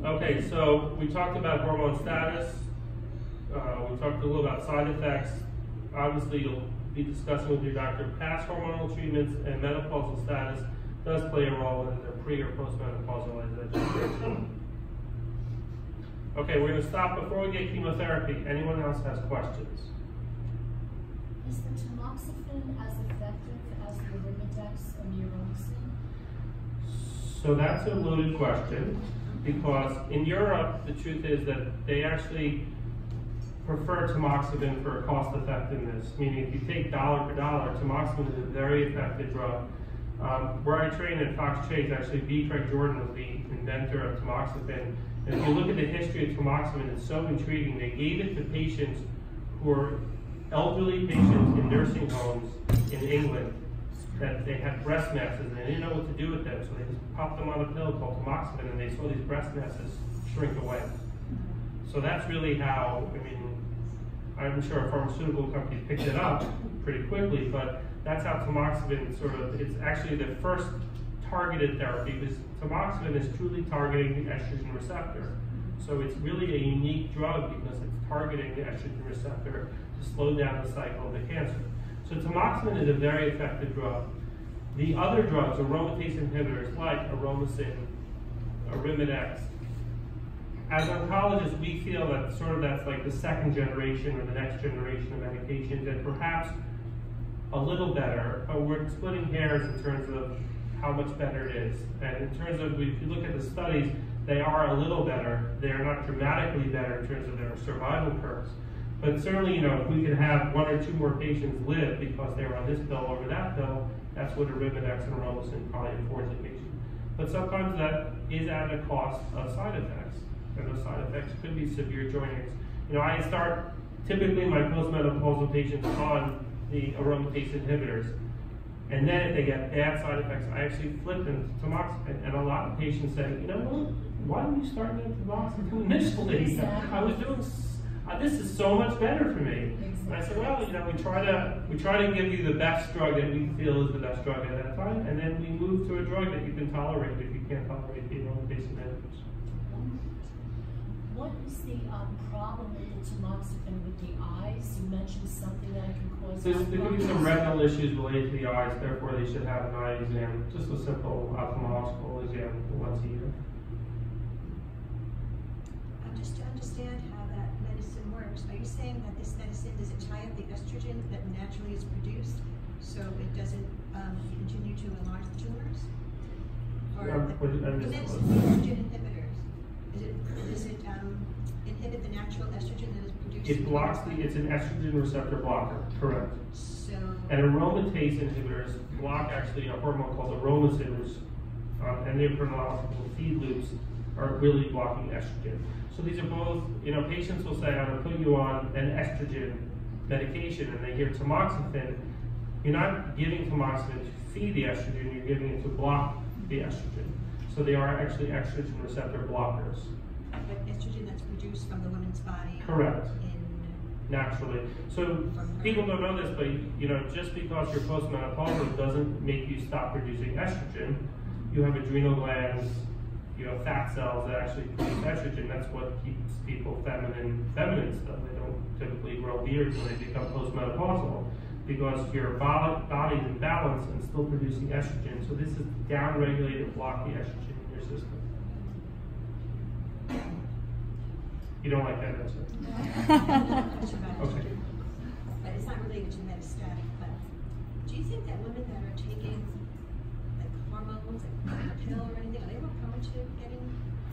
Okay, so we talked about hormone status. Uh, we talked a little about side effects. Obviously, you'll be discussing with your doctor past hormonal treatments and menopausal status does play a role in the pre or postmenopausal mentioned. Okay, we're going to stop before we get chemotherapy. Anyone else has questions? Is the tamoxifen as effective as the Arimidex and the So that's a loaded question because in Europe, the truth is that they actually prefer tamoxifen for cost effectiveness, meaning if you take dollar for dollar, tamoxifen is a very effective drug. Um, where I trained at Fox Chase, actually, V. Craig Jordan was the inventor of tamoxifen. If you look at the history of tamoxifen, it's so intriguing. They gave it to patients who were elderly patients in nursing homes in England that they had breast masses and they didn't know what to do with them, so they just popped them on a pill called tamoxifen and they saw these breast masses shrink away. So that's really how, I mean, I'm sure pharmaceutical companies picked it up pretty quickly, but that's how tamoxifen sort of, it's actually the first targeted therapy because tamoxifen is truly targeting the estrogen receptor. So it's really a unique drug because it's targeting the estrogen receptor to slow down the cycle of the cancer. So tamoxifen is a very effective drug. The other drugs, aromatase inhibitors like aromasin, arimidex, as oncologists, we feel that sort of that's like the second generation or the next generation of medications, and perhaps a little better, but we're splitting hairs in terms of how much better it is. And in terms of, if you look at the studies, they are a little better. They are not dramatically better in terms of their survival curves. But certainly, you know, if we could have one or two more patients live because they were on this pill over that pill, that's what a Arimidex and Aromasin probably affords a patient. But sometimes that is at a cost of side effects. And those side effects could be severe joint aches. You know, I start typically my postmenopausal patients on the aromatase inhibitors. And then if they get bad side effects, I actually flip them to tamoxifen. And a lot of patients say, you know what, why didn't you start me on tamoxifen initially? Exactly. I was doing, uh, this is so much better for me. And I said, well, you know, we try to we try to give you the best drug that we feel is the best drug at that time, and then we move to a drug that you can tolerate if you can't tolerate the inhibitors. What is the um, problem with the tamoxifen with the eyes? You mentioned something that can cause. There's, there could be some retinal issues related to the eyes, therefore they should have an eye exam, just a simple ophthalmological exam once a year. Um, just to understand how that medicine works, are you saying that this medicine, does it tie up the estrogen that naturally is produced, so it doesn't, um, continue to enlarge the tumors? Or Um, the- what did I you miss? mentioned the estrogen inhibitors, is it, does it, um, inhibit the natural estrogen that is produced? It blocks the, it's an estrogen receptor blocker, correct. So, And aromatase inhibitors block actually a hormone called aromasin, which um, endocrinological feed loops are really blocking estrogen. So these are both, you know, patients will say, I'm gonna put you on an estrogen medication, and they hear tamoxifen, You're not giving tamoxifen to feed the estrogen, you're giving it to block the estrogen. So they are actually estrogen receptor blockers, But estrogen that's produced from the woman's body. Correct. In, naturally. So people don't know this, but you know, just because you're postmenopausal doesn't make you stop producing estrogen. You have adrenal glands, you have fat cells that actually produce estrogen. That's what keeps people feminine, feminine stuff. They don't typically grow beards when they become postmenopausal because your body, is in balance and still producing estrogen. So this is down-regulated, block the estrogen in your system. You don't like that answer? about Okay. But it's not related to metastatic, but do you think that women that are taking like hormones, like a pill or anything, are they more prone to getting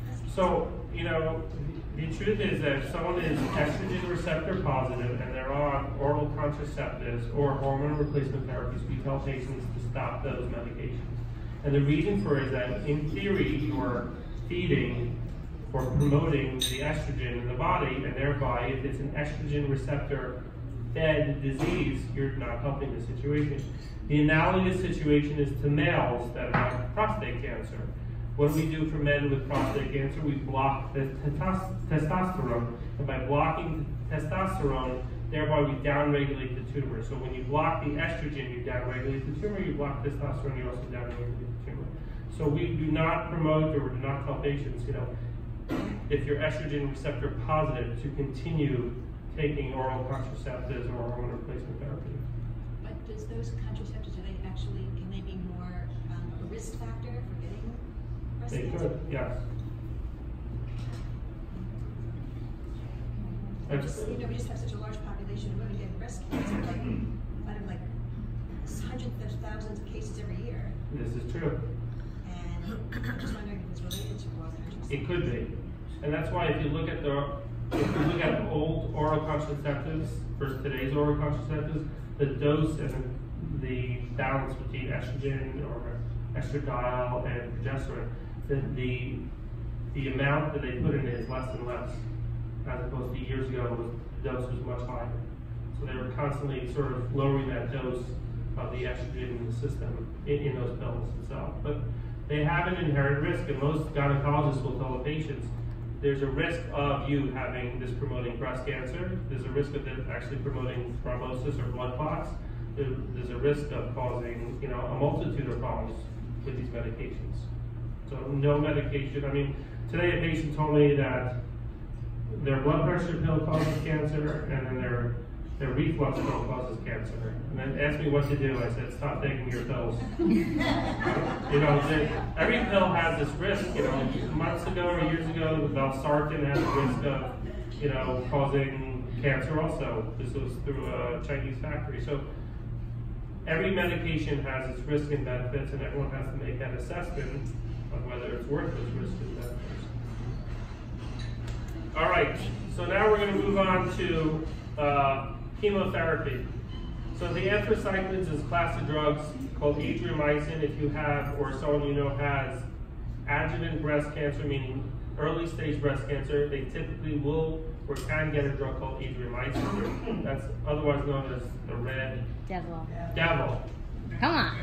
cancer? So, you know, the truth is that if someone is estrogen receptor positive and they're on oral contraceptives or hormone replacement therapies, we tell patients to stop those medications. And the reason for it is that in theory, you're feeding or promoting the estrogen in the body, and thereby, if it's an estrogen receptor fed disease, you're not helping the situation. The analogous situation is to males that have prostate cancer. What do we do for men with prostate cancer? We block the testosterone, and by blocking testosterone, thereby we downregulate the tumor. So when you block the estrogen, you downregulate the tumor. You block testosterone, you also downregulate the tumor. So we do not promote or do not tell patients, you know, if you're estrogen receptor positive, to continue taking oral contraceptives or hormone replacement therapy. But does those contraceptives, do they actually, can they be more, um, a risk factor for getting breast They could, yes. Just, you know, we just have such a large population of women getting breast cancer, like, hmm. out of like hundreds of thousands of cases every year. This is true. And I'm just wondering if it's related to oral. It could be. And that's why if you look at the, if you look at old oral contraceptives versus today's oral contraceptives, the dose and the balance between estrogen or estradiol and progesterone, the, the, the amount that they put in is less and less. As opposed to years ago, was, the dose was much higher. So they were constantly sort of lowering that dose of the estrogen in the system, in, in those pills itself. But they have an inherent risk, and most gynecologists will tell the patients, there's a risk of you having this promoting breast cancer. There's a risk of it actually promoting thrombosis or blood clots. There's a risk of causing, you know, a multitude of problems with these medications. So no medication. I mean, today a patient told me that their blood pressure pill causes cancer, and then their their reflux pill causes cancer. And then asked me what to do. I said, stop taking your pills. You know, every pill has this risk. You know, months ago or years ago, valsartan had the risk of, you know, causing cancer also. This was through a Chinese factory. So every medication has its risks and benefits, and everyone has to make that assessment whether it's worth those and benefits. All right, so now we're going to move on to uh, chemotherapy. So the anthracyclines is a class of drugs called adriamycin. If you have, or someone you know has, adjuvant breast cancer, meaning early stage breast cancer, they typically will or can get a drug called adriamycin. That's otherwise known as the red Devil. devil. Come on.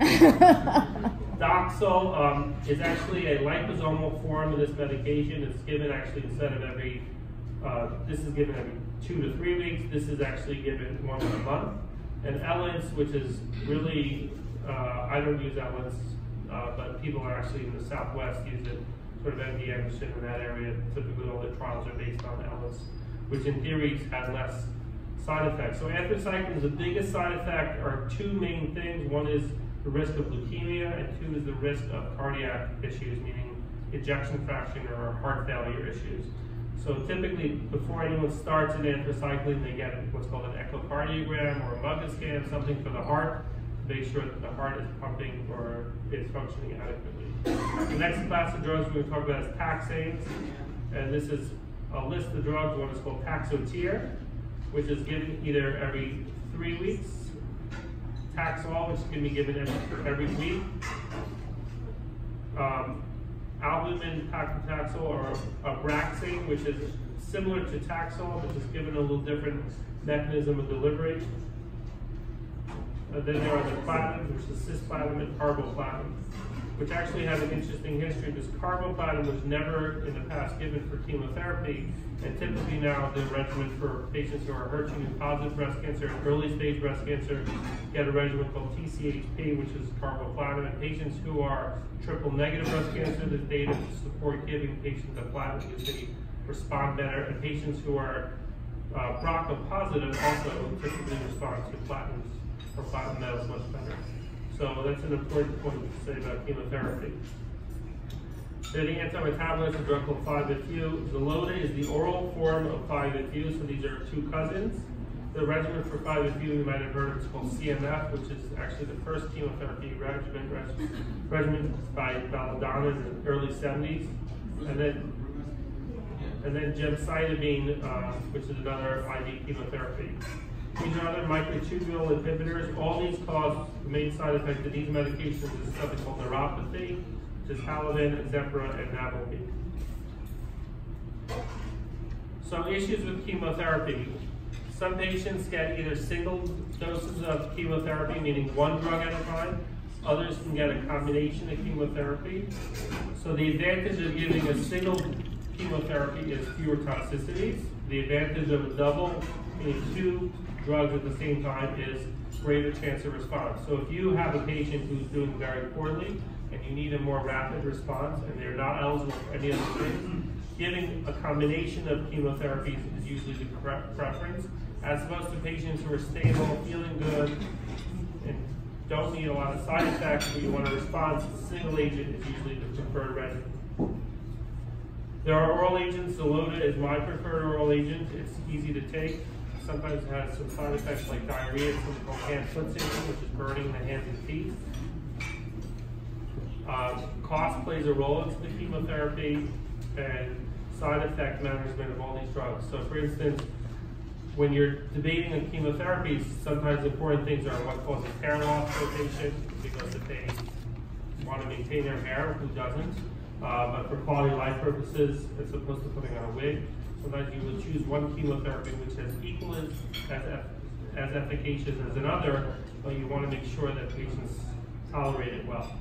Doxil um, is actually a liposomal form of this medication. It's given actually instead of every, uh, this is given every two to three weeks. This is actually given once a month. And Ellence, which is really, uh, I don't use Ellence, uh, but people are actually in the Southwest use it, sort of MD Anderson in that area. Typically all the trials are based on Ellence, which in theory has less side effects. So anthracyclines, the biggest side effect are two main things. One is the risk of leukemia, and two is the risk of cardiac issues, meaning ejection fraction or heart failure issues. So typically, before anyone starts an anthracycline, they get what's called an echocardiogram or a MUGA scan, something for the heart, to make sure that the heart is pumping or is functioning adequately. The next class of drugs we're going to talk about is taxanes, and this is a list of drugs. One is called Taxotere, which is given either every three weeks. Taxol, which can be given every, every week. Um, albumin paclitaxel or Abraxane, which is similar to Taxol, but just given a little different mechanism of delivery. Uh, then there are the platinum, which is cisplatin and carboplatin, which actually has an interesting history because carboplatin was never in the past given for chemotherapy, and typically now the regimen for patients who are HER2 positive breast cancer and early stage breast cancer get a regimen called TCHP, which is carboplatin. And patients who are triple negative breast cancer, the data support giving patients a platinum because they respond better, and patients who are uh, BRCA positive also typically respond to platinums or platinum metals much better. So that's an important point to say about chemotherapy. Then the anti-metabolite, a drug called 5-FU. Xeloda is the oral form of 5-FU, so these are two cousins. The regimen for 5-FU, you might have heard, it's called CMF, which is actually the first chemotherapy regimen, regimen by Bonadonna in the early 70s. And then and then gemcitabine, uh, which is another IV chemotherapy. These are other microtubule inhibitors. All these cause the main side effect of these medications is something called neuropathy, which is Halaven, Ixempra, and Navelbine. So issues with chemotherapy. Some patients get either single doses of chemotherapy, meaning one drug at a time. Others can get a combination of chemotherapy. So the advantage of giving a single chemotherapy is fewer toxicities. The advantage of a double, meaning two drugs at the same time, is greater chance of response. So if you have a patient who's doing very poorly and you need a more rapid response and they're not eligible for any other things, giving a combination of chemotherapies is usually the preference, as opposed to patients who are stable, feeling good, and don't need a lot of side effects, but you want a response, a single agent is usually the preferred regimen. There are oral agents. Xeloda is my preferred oral agent. It's easy to take. Sometimes it has some side effects like diarrhea, something called hand-foot syndrome, which is burning the hands and feet. Uh, cost plays a role into the chemotherapy and side effect management of all these drugs. So for instance, when you're debating on chemotherapy, sometimes important things are what causes hair loss for a patient because if they want to maintain their hair, who doesn't? Uh, but for quality of life purposes, as opposed to putting on a wig, sometimes you would choose one chemotherapy which is equal as, as, as efficacious as another, but you want to make sure that patients tolerate it well.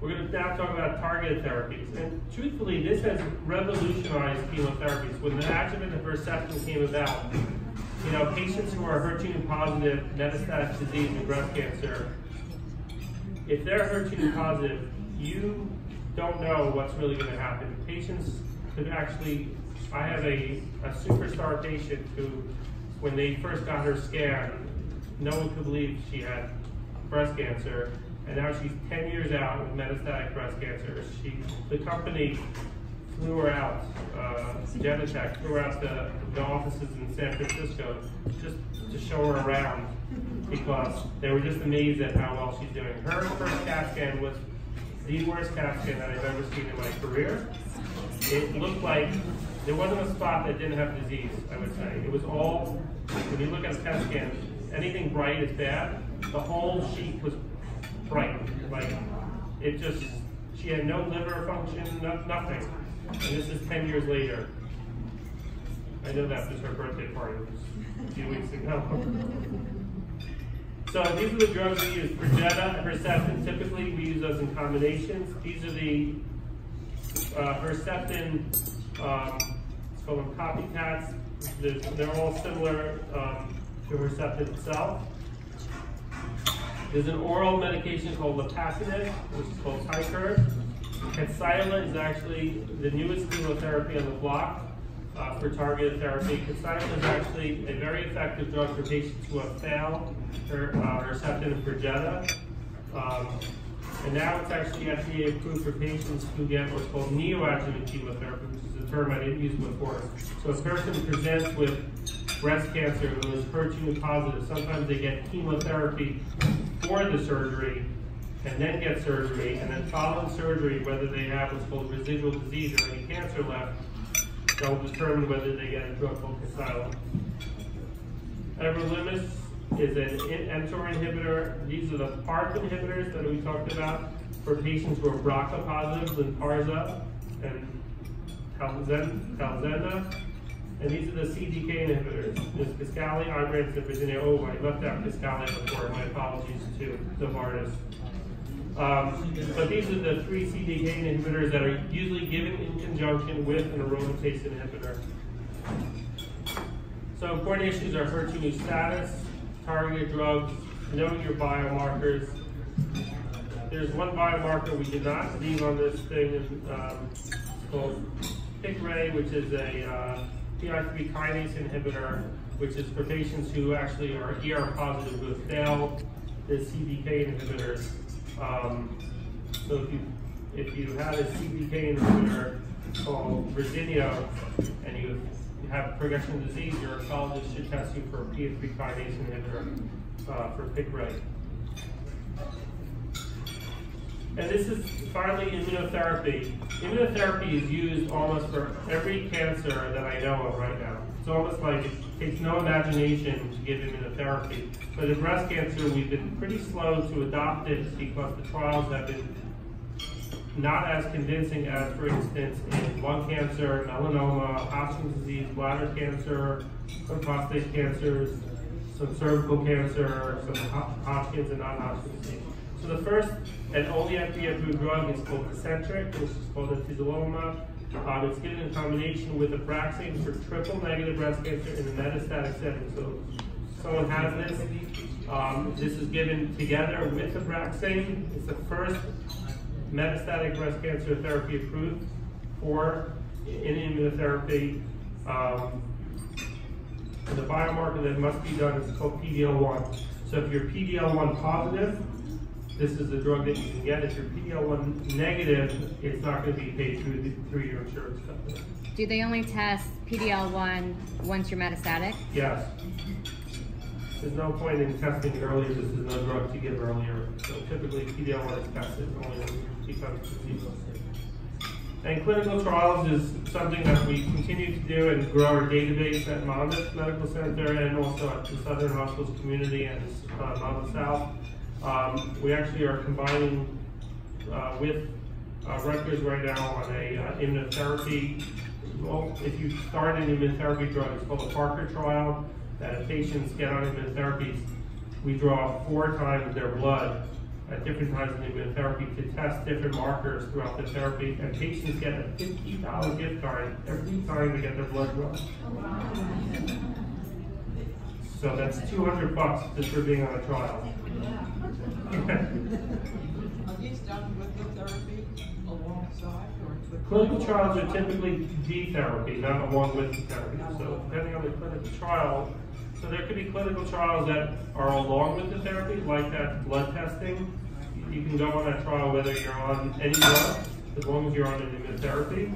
We're going to now talk about targeted therapies. And truthfully, this has revolutionized chemotherapies. When the adjuvant of Herceptin came about, you know, patients who are HER2 positive metastatic disease and breast cancer, if they're HER2 positive, you don't know what's really going to happen. Patients actually, I have a, a superstar patient who, when they first got her scan, no one could believe she had breast cancer, and now she's 10 years out with metastatic breast cancer. She, the company flew her out, uh, Genentech flew her out to the offices in San Francisco just to show her around because they were just amazed at how well she's doing. Her first CAT scan was the worst CAT scan that I've ever seen in my career. It looked like there wasn't a spot that didn't have disease, I would say. It was all, when you look at a CAT scan, anything bright is bad. The whole sheet was bright. Like, it just, she had no liver function, no, nothing. And this is 10 years later. I know that was her birthday party a few weeks ago. So these are the drugs we use. Perjeta, and Herceptin, typically we use those in combinations. These are the uh, Herceptin, um, let's call them copycats. They're, they're all similar um, to Herceptin itself. There's an oral medication called Lapatinib, which is called Tykerb. Kadcyla is actually the newest chemotherapy on the block uh, for targeted therapy. Kadcyla is actually a very effective drug for patients who have failed her, uh, Herceptin and Perjeta. Um, and now it's actually FDA approved for patients who get what's called neoadjuvant chemotherapy, which is a term I didn't use before. So a person presents with breast cancer who is HER2 positive. Sometimes they get chemotherapy for the surgery and then get surgery, and then following surgery, whether they have what's called residual disease or any cancer left, that will determine whether they get a drug called Kadcyla. Everolimus is an mTOR inhibitor. These are the PARP inhibitors that we talked about for patients who are BRCA positive, Lynparza and Talzenna. And these are the CDK inhibitors. There's Kisqali, Ibrance, and Verzenio. Oh, I left out Kisqali before. My apologies to Novartis. Um, but these are the three CDK inhibitors that are usually given in conjunction with an aromatase inhibitor. So important issues are HER2 status, target drugs, knowing your biomarkers. There's one biomarker we did not leave on this thing, um, it's called Piqray, which is a uh, PI3 kinase inhibitor, which is for patients who actually are ER positive who have failed the CDK inhibitors. Um, so if you if you had a CDK inhibitor called Verzenio and you have progression of disease, your oncologist should test you for a PI3 kinase inhibitor uh, for Piqray. And this is finally immunotherapy. Immunotherapy is used almost for every cancer that I know of right now. It's almost like it takes no imagination to give immunotherapy. But in breast cancer, we've been pretty slow to adopt it because the trials have been not as convincing as, for instance, in lung cancer, melanoma, Hodgkin's disease, bladder cancer, some prostate cancers, some cervical cancer, some Hodgkin's and non-Hodgkin's disease. So the first and only FDA-approved drug is called Tecentriq, which is called atezolizumab. Um, it's given in combination with Abraxane for triple-negative breast cancer in the metastatic setting. So someone has this. Um, this is given together with Abraxane. It's the first metastatic breast cancer therapy approved for in immunotherapy. Um, the biomarker that must be done is called PD-L1. So if you're PD-L1 positive, this is the drug that you can get. If you're PD-L1 negative, it's not going to be paid through, the, through your insurance company. Do they only test PD-L1 once you're metastatic? Yes. There's no point in testing earlier. This is no drug to give earlier. So typically, PD-L1 is tested only when you become placebo. And clinical trials is something that we continue to do and grow our database at Monmouth Medical Center and also at the Southern Hospitals Community and uh, Monmouth South. Um, we actually are combining uh, with uh, Rutgers right now on a uh, immunotherapy. Well, if you start an immunotherapy drug, it's called a Parker trial, that if patients get on immunotherapies, we draw four times their blood at different times in immunotherapy to test different markers throughout the therapy, and patients get a $50 gift card every time they get their blood drawn. So that's 200 bucks just for being on a trial. Are these done with the therapy alongside or? Clinical trials are typically the therapy, not along with the therapy. So depending on the clinical trial, so there could be clinical trials that are along with the therapy, like that blood testing. You can go on that trial whether you're on any drug, as long as you're on an immunotherapy.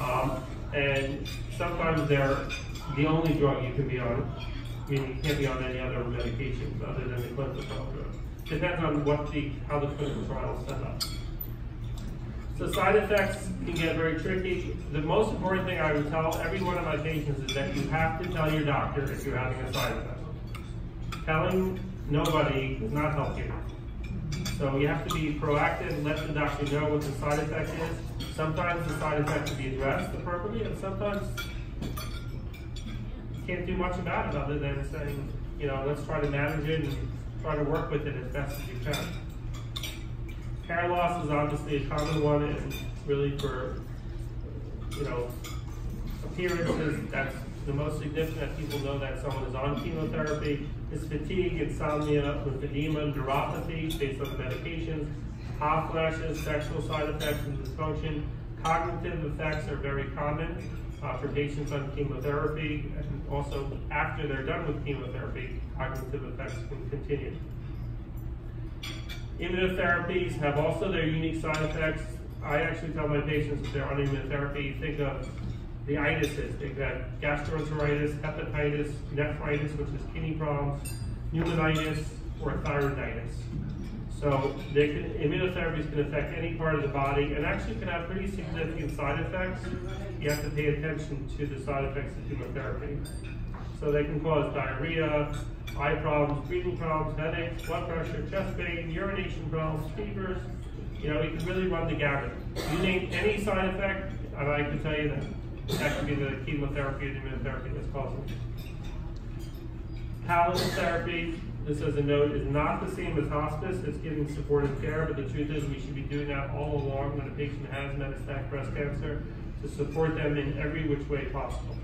Um, and sometimes they're the only drug you can be on, meaning you can't be on any other medications other than the clinical trial drug. Depends on what the how the clinical trial is set up. So side effects can get very tricky. The most important thing I would tell every one of my patients is that you have to tell your doctor if you're having a side effect. Telling nobody does not help you. So you have to be proactive let the doctor know what the side effect is. Sometimes the side effect can be addressed appropriately, and sometimes you can't do much about it other than saying, you know, let's try to manage it and try to work with it as best as you can. Hair loss is obviously a common one and really for, you know, appearances, that's the most significant that people know that someone is on chemotherapy is fatigue, insomnia, lymphedema, neuropathy based on the medications, hot flashes, sexual side effects and dysfunction. Cognitive effects are very common uh, for patients on chemotherapy and also after they're done with chemotherapy, cognitive effects can continue. Immunotherapies have also their unique side effects. I actually tell my patients if they're on immunotherapy, think of the itises. They've got gastroenteritis, hepatitis, nephritis, which is kidney problems, pneumonitis, or thyroiditis. So they can, immunotherapies can affect any part of the body and actually can have pretty significant side effects. You have to pay attention to the side effects of chemotherapy. So they can cause diarrhea, eye problems, breathing problems, headaches, blood pressure, chest pain, urination problems, fevers. You know, you can really run the gamut. You name any side effect, and I can tell you that That could be the chemotherapy or the immunotherapy that's causing it. Palliative therapy, this as a note, is not the same as hospice. It's giving supportive care, but the truth is we should be doing that all along when a patient has metastatic breast cancer to support them in every which way possible.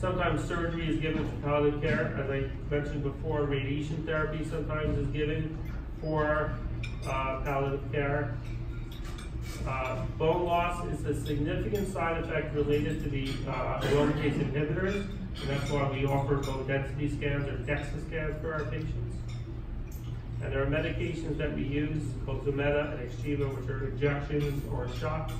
Sometimes surgery is given for palliative care. As I mentioned before, radiation therapy sometimes is given for uh, palliative care. Uh, bone loss is a significant side effect related to the uh, aromatase inhibitors, and that's why we offer bone density scans or DEXA scans for our patients. And there are medications that we use called Zometa and Xgeva, which are injections or shots,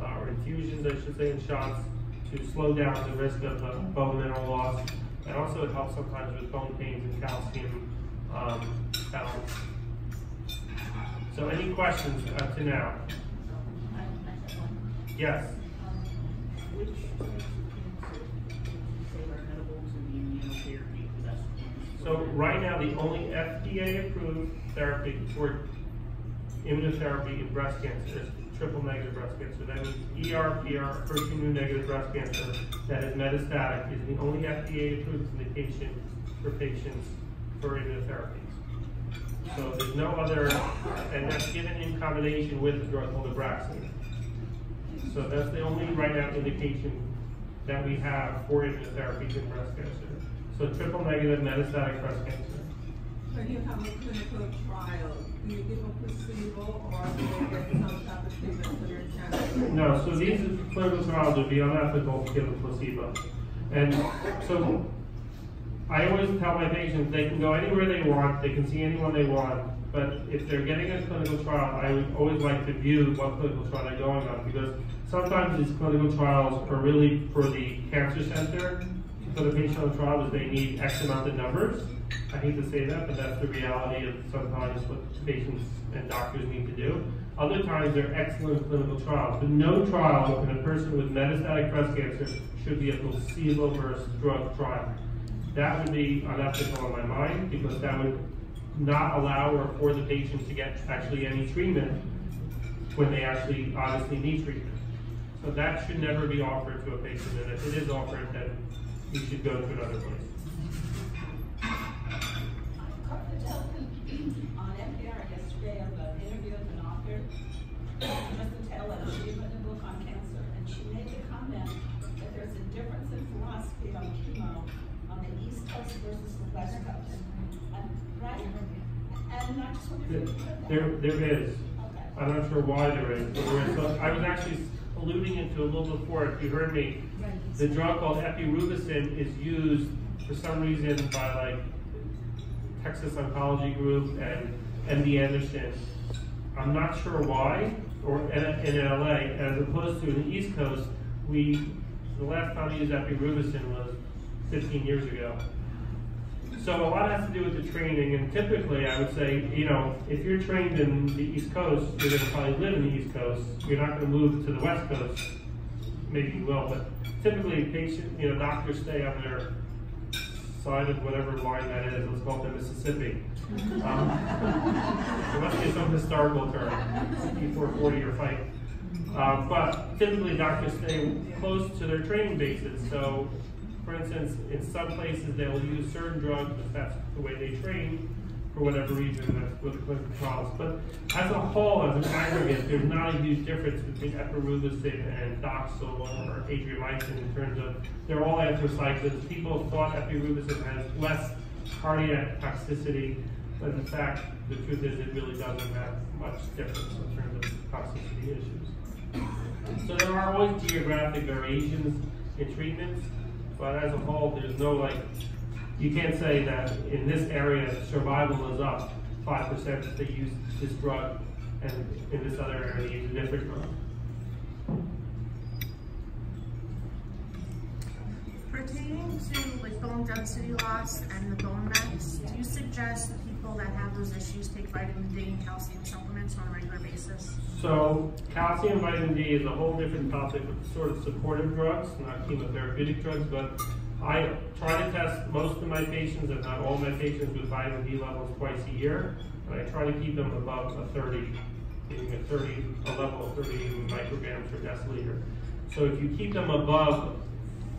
uh, or infusions, I should say, in shots to slow down the risk of uh, bone mineral loss. And also it helps sometimes with bone pains and calcium um, balance. So any questions up to now? Yes. Which types of cancer say are amenable to the immunotherapy So right now, the only FDA-approved therapy for immunotherapy in breast cancer is triple negative breast cancer. That means ER, PR, HER2 negative breast cancer that is metastatic is the only FDA-approved indication for patients for immunotherapies. So there's no other, and that's given in combination with the drug called Abraxane. So that's the only right now indication that we have for immunotherapies in breast cancer. So triple negative metastatic breast cancer. When you have a clinical trial, No, so these clinical trials would be unethical to give a placebo. And so I always tell my patients they can go anywhere they want, they can see anyone they want, but if they're getting a clinical trial, I would always like to view what clinical trial they're going on because sometimes these clinical trials are really for the cancer center, for the patient on the trial, because they need X amount of numbers. I hate to say that, but that's the reality of sometimes what patients and doctors need to do. Other times, they're excellent clinical trials, but no trial in a person with metastatic breast cancer should be a placebo versus drug trial. That would be unethical in my mind because that would not allow or for the patient to get actually any treatment when they actually obviously need treatment. So that should never be offered to a patient, and if it is offered, then you should go to another place. On NPR yesterday, of an interview with an author, Kristen Taylor, she wrote a book on cancer, and she made the comment that there's a difference in philosophy on chemo on the East Coast versus the West Coast. And, right? And I just wonder you could put that. There, there is. Okay. I'm not sure why there is, but there is. I was actually alluding into a little before, if you heard me, the drug called epirubicin is used for some reason by like Texas Oncology Group and MD Anderson. I'm not sure why, or in, in LA, as opposed to in the East Coast, we, the last time we used epirubicin was 15 years ago. So a lot has to do with the training, and typically I would say, you know, if you're trained in the East Coast, you're going to probably live in the East Coast. You're not going to move to the West Coast. Maybe you will, but typically patient, you know, doctors stay on their side of whatever line that is. Let's call it the Mississippi. Um, there must be some historical term, before 40 or fight. Um, but typically doctors stay close to their training bases. So for instance, in some places they'll use certain drugs because that's the way they train for whatever reason, that's with clinical trials. But as a whole, as an aggregate, there's not a huge difference between epirubicin and Doxil or adriamycin in terms of they're all anthracyclines. People thought epirubicin has less cardiac toxicity, but in fact, the truth is it really doesn't have much difference in terms of toxicity issues. So there are always geographic variations in treatments, but as a whole, there's no like, you can't say that in this area survival is up five percent if they use this drug, and in this other area they use a different drug. Pertaining to like bone density loss and the bone mass, do you suggest that people that have those issues take vitamin D and calcium supplements on a regular basis? So calcium, and vitamin D is a whole different topic of sort of supportive drugs, not chemotherapeutic drugs, but I try to test most of my patients, if not all my patients, with vitamin D levels twice a year, and I try to keep them above a 30, meaning a 30, a level of 30 micrograms per deciliter. So if you keep them above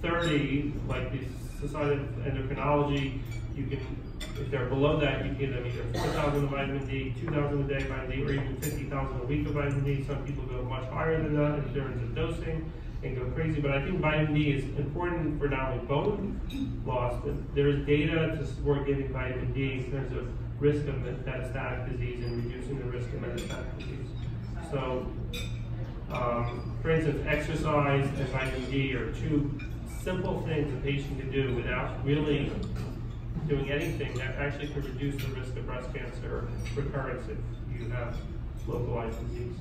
30, like the Society of Endocrinology, you can, if they're below that, you can give them either 4,000 of vitamin D, 2,000 a day of vitamin D, or even 50,000 a week of vitamin D. Some people go much higher than that in terms of dosing and go crazy. But I think vitamin D is important for not only bone loss, but there is data to support giving vitamin D in terms of risk of metastatic disease and reducing the risk of metastatic disease. So, um, for instance, exercise and vitamin D are two simple things a patient can do without really doing anything that actually could reduce the risk of breast cancer recurrence if you have localized disease.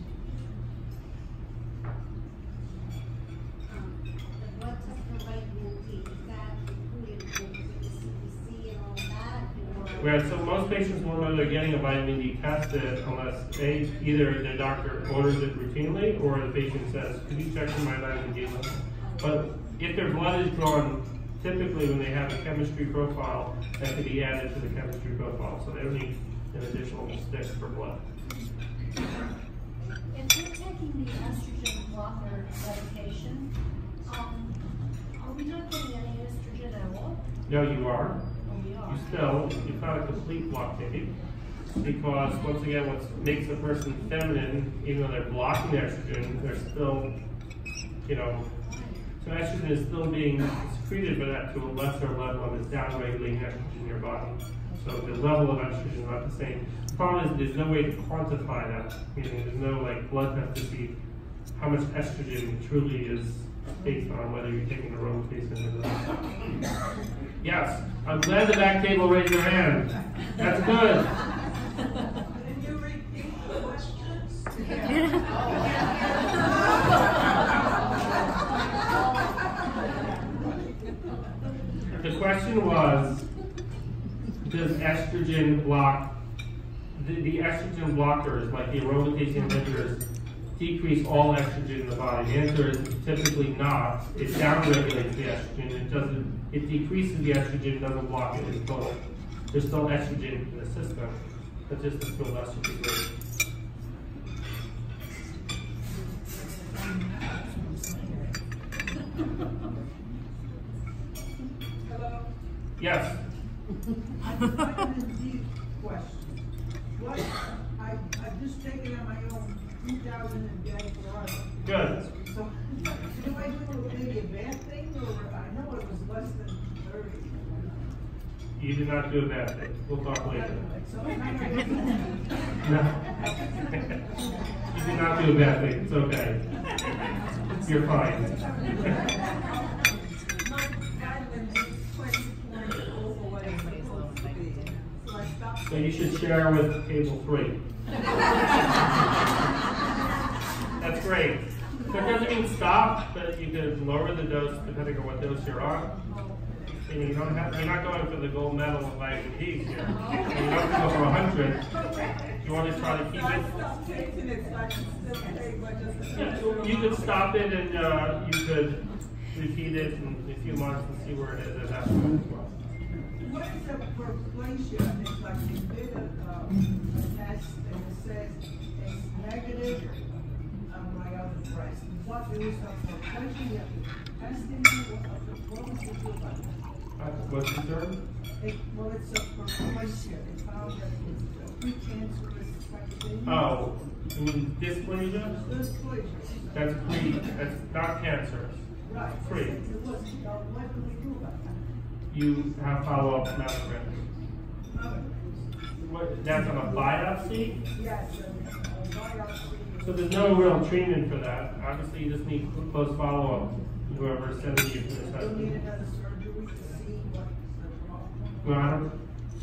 Um, test? Right, so most patients won't know they're getting a vitamin D tested unless they, either the doctor orders it routinely or the patient says, could you check for my vitamin D level? But if their blood is drawn, typically when they have a chemistry profile, that can be added to the chemistry profile, so they don't need an additional stick for blood. If you're taking the estrogen blocker medication, um, are we not getting any estrogen at all? No, you are. Oh. You still, it's not a complete blockade, because once again, what makes a person feminine, even though they're blocking estrogen, they're still, you know, so estrogen is still being secreted, but at to a lesser level, and it's downregulating estrogen in your body. So the level of estrogen is not the same. The problem is there's no way to quantify that, meaning there's no like blood test to see how much estrogen truly is based on whether you're taking the or not. Yes, I'm glad the back table raised their hand. That's good. Can you repeat the questions? The question was, does estrogen block, the, the estrogen blockers, like the aromatase inhibitors, decrease all estrogen in the body? The answer is typically not. It downregulates the estrogen. It doesn't, it decreases the estrogen, doesn't block it in total. There's still estrogen in the system, but just to a lesser degree. Hello? Yes, I vitamin D question. What, I, I've just taken on my own good. So, do I do maybe a bad thing, or, I know it was less than thirty. You did not do a bad thing. We'll talk later. No. You did not do a bad thing, it's okay. You're fine. So you should share with table three. That's great. So it doesn't mean stop, but you could lower the dose depending on what dose you're on. And you don't have, you're not going for the gold medal of vitamin D here. And You don't have to go for hundred. You want to try to keep it. stopped taking it, so I can still take what just. Yeah, You could stop it and, uh, you could repeat it in a few months and see where it is at that point as well. What is the perplasia? It's like you a, um, a test and it says it's negative on my other. What is a perplasia? You have to what, what the deal about that? Uh, What's the term? It, well, it's a perplasia. They found that it's precancerous type. Oh, mean dysplasia? Dysplasia. That's pre, that's not cancerous. Right. Free. It uh, what do we do about that? You have follow-up mammograms. What, that's on a biopsy? Yes, a, a biopsy. So there's no real treatment for that. Obviously, you just need close follow-up, whoever's sending you for the You'll need assessment. another surgery to see what's the problem. No, I don't,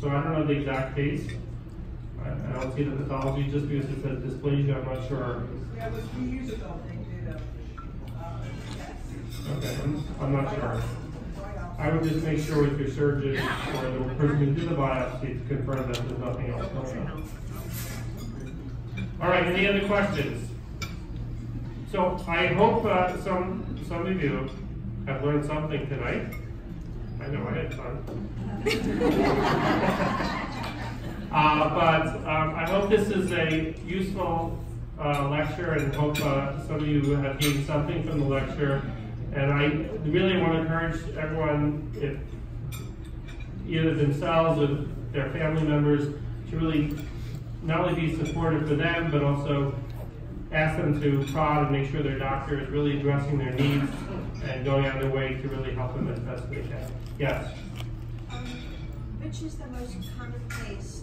so I don't know the exact case. I, I don't see the pathology, just because it says dysplasia, I'm not sure. Yeah, it was a few years ago they did a, uh. Okay, I'm, I'm not sure. I would just make sure with your surgeon or the person who did the biopsy to confirm that there's nothing else going on. All right, any other questions? So I hope uh, some, some of you have learned something tonight. I know I had fun. Uh, but um, I hope this is a useful uh, lecture and hope uh, some of you have gained something from the lecture. And I really want to encourage everyone, if either themselves or their family members, to really not only be supportive for them, but also ask them to prod and make sure their doctor is really addressing their needs and going out of their way to really help them as best they can. Yes? Um, which is the most common place,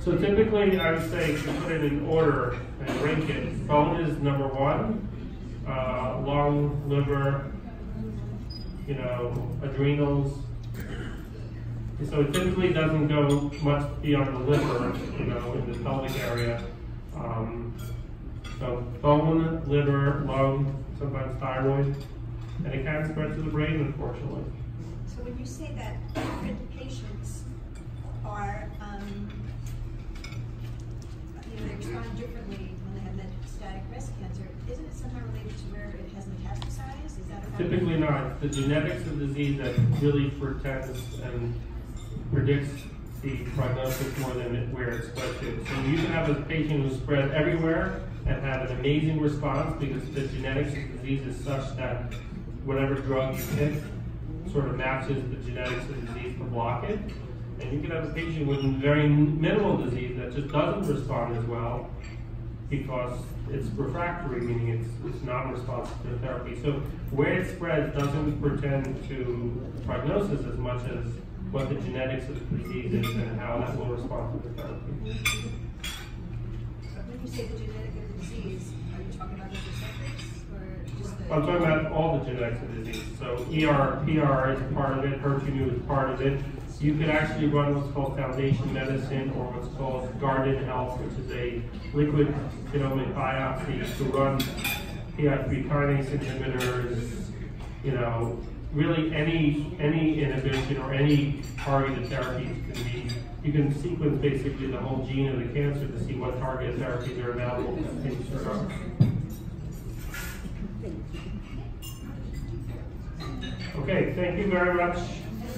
So typically, I would say to put it in order and rank it, bone is number one, uh, lung, liver, you know, adrenals. So it typically doesn't go much beyond the liver, you know, in the pelvic area. Um, so bone, liver, lung, sometimes thyroid, and it can spread to the brain, unfortunately. So when you say that different patients are, um, they respond differently when they have metastatic breast cancer, isn't it somehow related to where it has metastasized? Is that? Typically not. The genetics of disease that really portends and predicts the prognosis more than where it's spread to. So you can have a patient who's spread everywhere and have an amazing response because the genetics of disease is such that whatever drug you pick sort of matches the genetics of the disease to block it. And you can have a patient with very minimal disease that just doesn't respond as well because it's refractory, meaning it's, it's non-responsive to therapy. So where it spreads doesn't pretend to prognosis as much as what the genetics of the disease is and how that will respond to the therapy. When you say the genetic of the disease, are you talking about the specifics or just the? I'm talking about all the genetics of the disease. So ER, PR is part of it, HER2 is part of it. You could actually run what's called foundation medicine or what's called Guardant Health, which is a liquid genomic biopsy to run PI3 kinase inhibitors, you know, really any any inhibition or any targeted therapies can be. You can sequence basically the whole gene of the cancer to see what targeted therapies are available patients or. Okay, thank you very much.